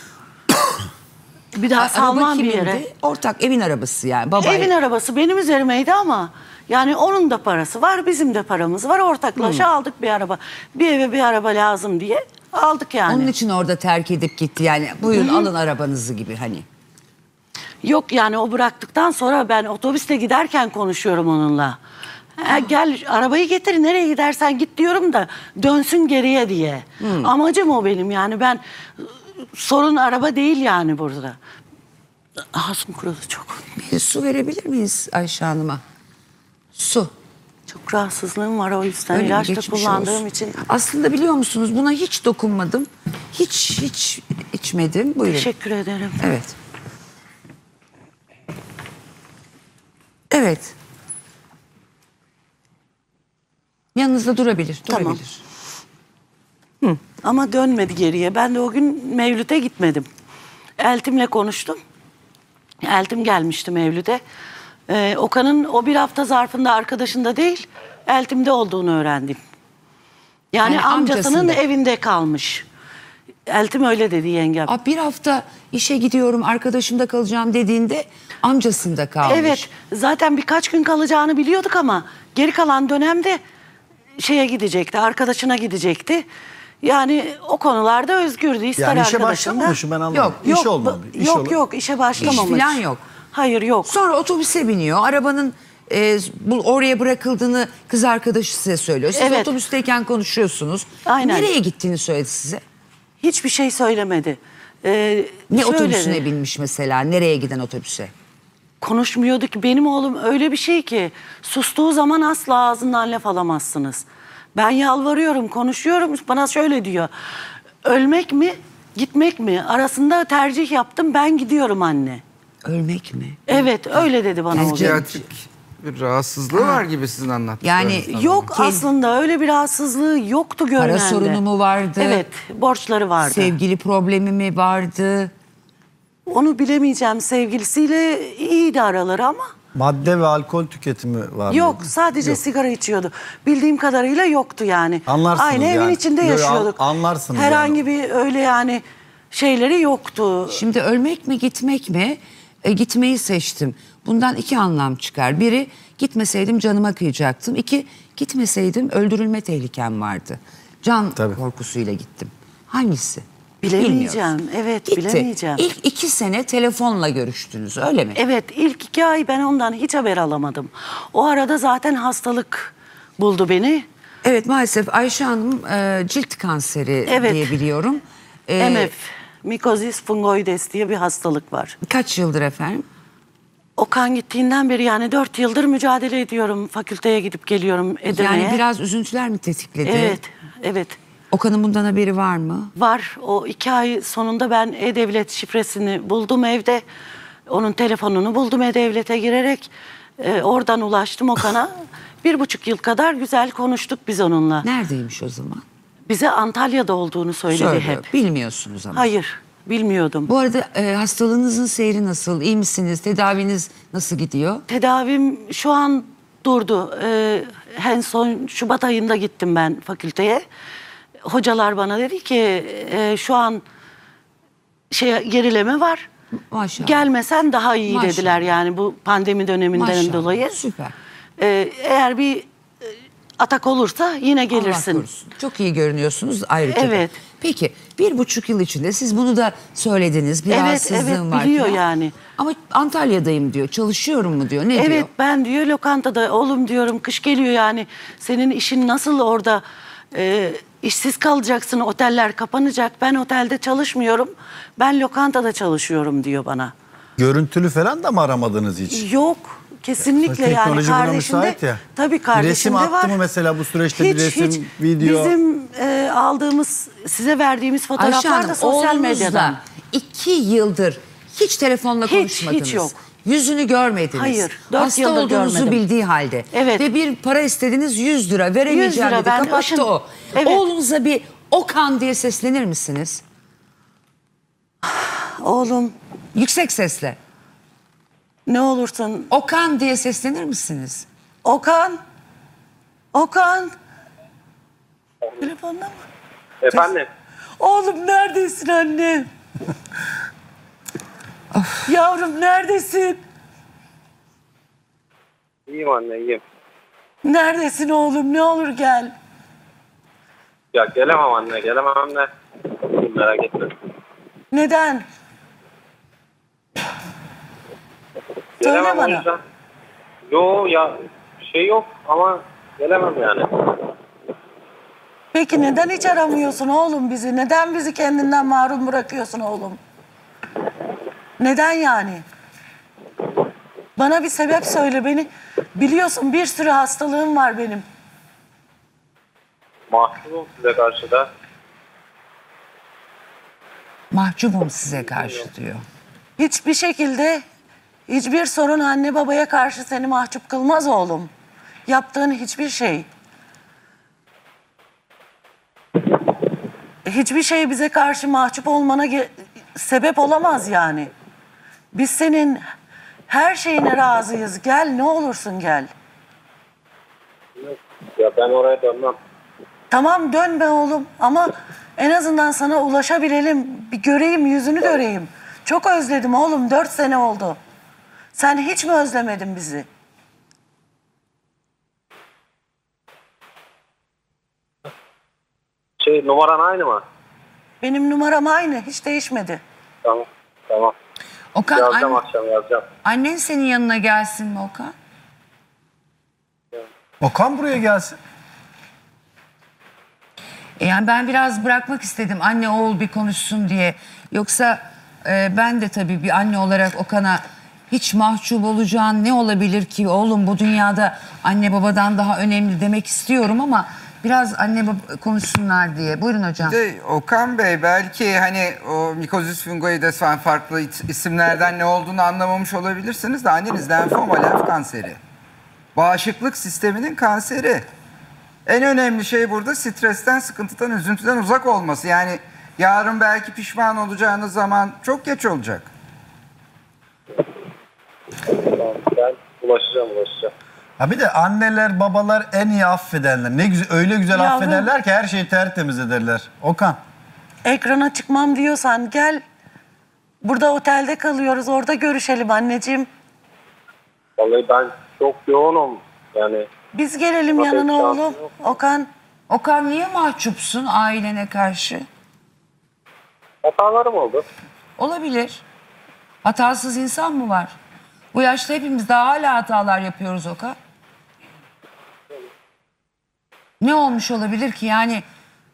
Bir daha salmam bir yere. Ortak evin arabası yani. Baba Evin arabası benim üzerimeydi ama yani onun da parası var, bizim de paramız var. Ortaklaşa aldık bir araba. Bir eve bir araba lazım diye aldık yani. Onun için orada terk edip gitti yani. Buyurun alın arabanızı gibi hani. Yok yani o bıraktıktan sonra ben otobüste giderken konuşuyorum onunla. Ha, gel arabayı getir nereye gidersen git diyorum da dönsün geriye diye. Amacım o benim yani ben sorun araba değil yani burada. Ağzım kurudu çok. Bir su verebilir miyiz Ayşe Hanım'a? Su. Çok rahatsızlığım var o yüzden Öyle ilaç da kullandığım olsun. için. Aslında biliyor musunuz buna hiç dokunmadım. Hiç hiç içmedim. Buyurun. Teşekkür ederim. Evet. Evet. Yanınızda durabilir. Tamam. Durabilir. Ama dönmedi geriye. Ben de o gün Mevlüt'e gitmedim. Eltim'le konuştum. Eltim gelmişti Mevlüt'e. Ee, Okan'ın o bir hafta zarfında arkadaşında değil, Eltim'de olduğunu öğrendim. Yani, Yani amcasının amcasında. evinde kalmış. Eltim öyle dedi yengem. Aa, bir hafta işe gidiyorum arkadaşımda kalacağım dediğinde amcasında kalmış. Evet, zaten birkaç gün kalacağını biliyorduk ama geri kalan dönemde şeye gidecekti, arkadaşına gidecekti. Yani o konularda özgürdü. İster Yani işe başlamamış mı ben anlamadım. Yok, İş olmadı. bu- İş yok ol- yok işe başlamamış. İş falan yok. Hayır yok. Sonra otobüse biniyor. Arabanın e, bu oraya bırakıldığını kız arkadaşı size söylüyor. Siz Evet. otobüsteyken konuşuyorsunuz. Aynen. Nereye gittiğini söyledi size. Hiçbir şey söylemedi. Ee, Ne şöyle otobüsüne binmiş mesela? Nereye giden otobüse? Konuşmuyordu ki benim oğlum öyle bir şey ki sustuğu zaman asla ağzından laf alamazsınız. Ben yalvarıyorum, konuşuyorum bana şöyle diyor. Ölmek mi, gitmek mi? Arasında tercih yaptım ben gidiyorum anne. Ölmek mi? Evet öyle dedi bana o gün. Psikiyatrik bir rahatsızlığı var gibi sizin anlattıklarınızdan. Yani Yok Kendi- aslında öyle bir rahatsızlığı yoktu görünende. sorunu mu vardı? Evet borçları vardı. Sevgili problemi mi vardı? Onu bilemeyeceğim sevgilisiyle iyiydi araları ama Madde ve alkol tüketimi var mı? yok sadece sigara içiyordu. Bildiğim kadarıyla yoktu yani. Anlarsınız Aynı evin yani. içinde Yo, yo, yaşıyorduk. an- anlarsınız Herhangi yani. bir öyle yani şeyleri yoktu. Şimdi ölmek mi gitmek mi? E, gitmeyi seçtim. Bundan iki anlam çıkar. Biri gitmeseydim canıma kıyacaktım. İki gitmeseydim öldürülme tehlikem vardı. Can Tabii. korkusuyla gittim. Hangisi? Bilemeyeceğim. Bilmiyoruz. Evet Gitti. bilemeyeceğim. İlk iki sene telefonla görüştünüz öyle mi? Evet ilk iki ay ben ondan hiç haber alamadım. O arada zaten hastalık buldu beni. Evet maalesef Ayşe Hanım e, cilt kanseri Evet. diye biliyorum. E, MF, mikozis fungoides diye bir hastalık var. Kaç yıldır efendim? Okan gittiğinden beri yani dört yıldır mücadele ediyorum. Fakülteye gidip geliyorum Edirne'ye. Yani biraz üzüntüler mi tetikledi? Evet, evet. Okan'ın bundan haberi var mı? Var. O iki ay sonunda ben E-Devlet şifresini buldum evde. Onun telefonunu buldum E-Devlet'e girerek. Ee, oradan ulaştım Okan'a. bir buçuk yıl kadar güzel konuştuk biz onunla. Neredeymiş o zaman? Bize Antalya'da olduğunu söyledi Söylüyor. hep. Bilmiyorsunuz ama. Hayır, bilmiyordum. Bu arada e, hastalığınızın seyri nasıl? İyi misiniz? Tedaviniz nasıl gidiyor? Tedavim şu an durdu. Ee, en son Şubat ayında gittim ben fakülteye. Hocalar bana dedi ki e, şu an şey gerileme var. Maşallah. Gelmesen daha iyi Maşallah. dediler yani bu pandemi döneminden Maşallah. dolayı. Süper. Ee, eğer bir e, atak olursa yine Allah gelirsin. korusun. Çok iyi görünüyorsunuz ayrıca. da. Evet. Peki bir buçuk yıl içinde siz bunu da söylediniz. Bir Evet, rahatsızlığım evet, var. biliyor falan. yani. Ama Antalya'dayım diyor. Çalışıyorum mu diyor. Ne Evet diyor? ben diyor lokantada oğlum diyorum kış geliyor yani senin işin nasıl orada e, işsiz kalacaksın oteller kapanacak ben otelde çalışmıyorum ben lokantada çalışıyorum diyor bana. Görüntülü falan da mı aramadınız hiç? Yok kesinlikle yani Teknoloji buna kardeşimde ya. tabii kardeşimde resim attı var. mı mesela bu süreçte bir resim, video? Bizim e, aldığımız size verdiğimiz Ayşe fotoğraflar Hanım da sosyal medyadan. iki yıldır hiç telefonla Hiç, konuşmadınız. hiç yok. Yüzünü görmediniz. Hayır, dört Hasta olduğunuzu görmedim. bildiği halde. Evet. Ve bir para istediniz 100 lira veremeyeceğim 100 lira, dedi. ben Kapattı aşın- o. Evet. Oğlunuza bir Okan diye seslenir misiniz? Oğlum Yüksek sesle. ne olursun Okan diye seslenir misiniz? Okan Okan Telefonda mı? Efendim? Oğlum neredesin anne? Yavrum neredesin? İyiyim anne iyiyim. Neredesin oğlum? Ne olur gel. Ya gelemem anne gelemem de. Merak etme. Neden? Söyle Gelemem o bana. yüzden. Yo ya şey yok ama gelemem yani. Peki neden hiç aramıyorsun oğlum bizi? Neden bizi kendinden mahrum bırakıyorsun oğlum? Neden yani? Bana bir sebep söyle beni. Biliyorsun bir sürü hastalığım var benim. Mahcubum size karşı da. Mahcubum size karşı diyor. Hiçbir şekilde hiçbir sorun anne babaya karşı seni mahcup kılmaz oğlum. Yaptığın hiçbir şey. Hiçbir şey bize karşı mahcup olmana sebep olamaz yani. Biz senin her şeyine razıyız. Gel ne olursun gel. Ya ben oraya dönmem. Tamam dönme oğlum ama en azından sana ulaşabilelim. Bir göreyim yüzünü göreyim. Çok özledim oğlum dört sene oldu. Sen hiç mi özlemedin bizi? Şey numaran aynı mı? Benim numaram aynı hiç değişmedi. Tamam. Tamam. Okan Yazacağım anne- akşam yazacağım. annen senin yanına gelsin mi Okan? Okan buraya gelsin. E, Yani ben biraz bırakmak istedim anne oğul bir konuşsun diye. Yoksa e, ben de tabii bir anne olarak Okan'a hiç mahcup olacağın ne olabilir ki oğlum bu dünyada anne babadan daha önemli demek istiyorum ama biraz anne baba konuşsunlar diye. Buyurun hocam. De, Okan Bey belki hani o mikozis fungoides falan farklı isimlerden ne olduğunu anlamamış olabilirsiniz de anneniz lenfoma lenf kanseri. Bağışıklık sisteminin kanseri. En önemli şey burada stresten, sıkıntıdan, üzüntüden uzak olması. Yani yarın belki pişman olacağınız zaman çok geç olacak. Tamam, ben ulaşacağım ulaşacağım. Ha bir de anneler babalar en iyi affedenler. Ne güzel öyle güzel Yavrum. affederler ki her şeyi tertemiz ederler. Okan. Ekrana çıkmam diyorsan gel. Burada otelde kalıyoruz. Orada görüşelim anneciğim. Vallahi ben çok yoğunum. Yani Biz gelelim yanına şansım oğlum. yok. Okan. Okan niye mahcupsun ailene karşı? hatalarım oldu. Olabilir. Hatasız insan mı var? Bu yaşta hepimiz daha hala hatalar yapıyoruz Okan. Ne olmuş olabilir ki yani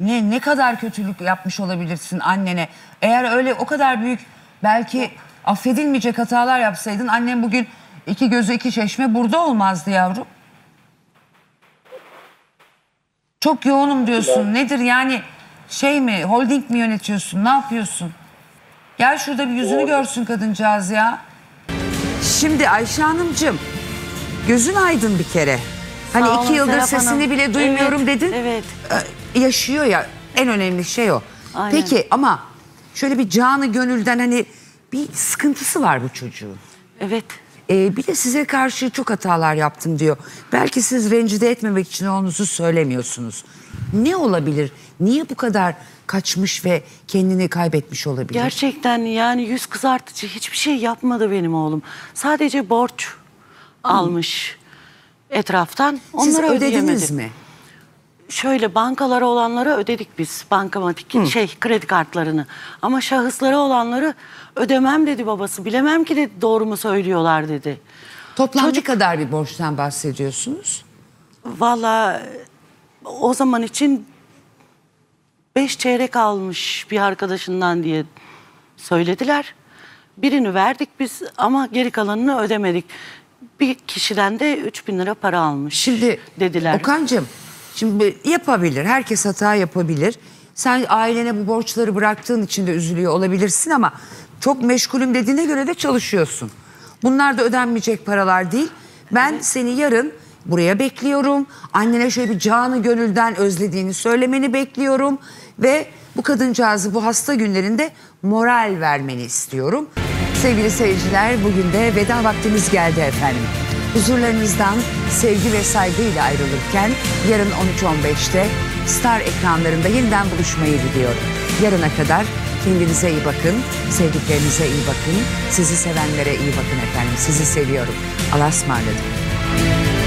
ne ne kadar kötülük yapmış olabilirsin annene? Eğer öyle o kadar büyük belki affedilmeyecek hatalar yapsaydın annem bugün iki gözü iki çeşme burada olmazdı yavrum. Çok yoğunum diyorsun. Nedir yani şey mi holding mi yönetiyorsun? Ne yapıyorsun? Gel şurada bir yüzünü görsün kadıncağız ya. Şimdi Ayşe Hanımcığım gözün aydın bir kere. Hani Sağ iki olun yıldır Serap sesini Hanım. bile duymuyorum Evet, dedin. evet. Ee, yaşıyor ya en önemli şey o. Aynen. Peki ama şöyle bir canı gönülden hani bir sıkıntısı var bu çocuğun. Evet. Ee, bir de size karşı çok hatalar yaptım diyor. Belki siz rencide etmemek için oğlunuzu söylemiyorsunuz. Ne olabilir? Niye bu kadar kaçmış ve kendini kaybetmiş olabilir? Gerçekten yani yüz kızartıcı hiçbir şey yapmadı benim oğlum. Sadece borç almış etraftan. Siz Onları ödediniz mi? Şöyle bankalara olanları ödedik biz. Bankamatik şey kredi kartlarını. Ama şahıslara olanları ödemem dedi babası. Bilemem ki dedi doğru mu söylüyorlar dedi. Toplam Çocuk- ne kadar bir borçtan bahsediyorsunuz? Valla o zaman için beş çeyrek almış bir arkadaşından diye söylediler. Birini verdik biz ama geri kalanını ödemedik. Bir kişiden de 3 bin lira para almış Şimdi dediler. Okan'cığım şimdi yapabilir. Herkes hata yapabilir. Sen ailene bu borçları bıraktığın için de üzülüyor olabilirsin ama çok meşgulüm dediğine göre de çalışıyorsun. Bunlar da ödenmeyecek paralar değil. Ben seni yarın buraya bekliyorum. Annene şöyle bir canı gönülden özlediğini söylemeni bekliyorum. Ve bu kadıncağızı bu hasta günlerinde moral vermeni istiyorum. Sevgili seyirciler bugün de veda vaktimiz geldi efendim. Huzurlarınızdan sevgi ve saygıyla ayrılırken yarın 13.15'te Star ekranlarında yeniden buluşmayı diliyorum. Yarına kadar kendinize iyi bakın, sevdiklerinize iyi bakın, sizi sevenlere iyi bakın efendim. Sizi seviyorum. Allah'a ısmarladık.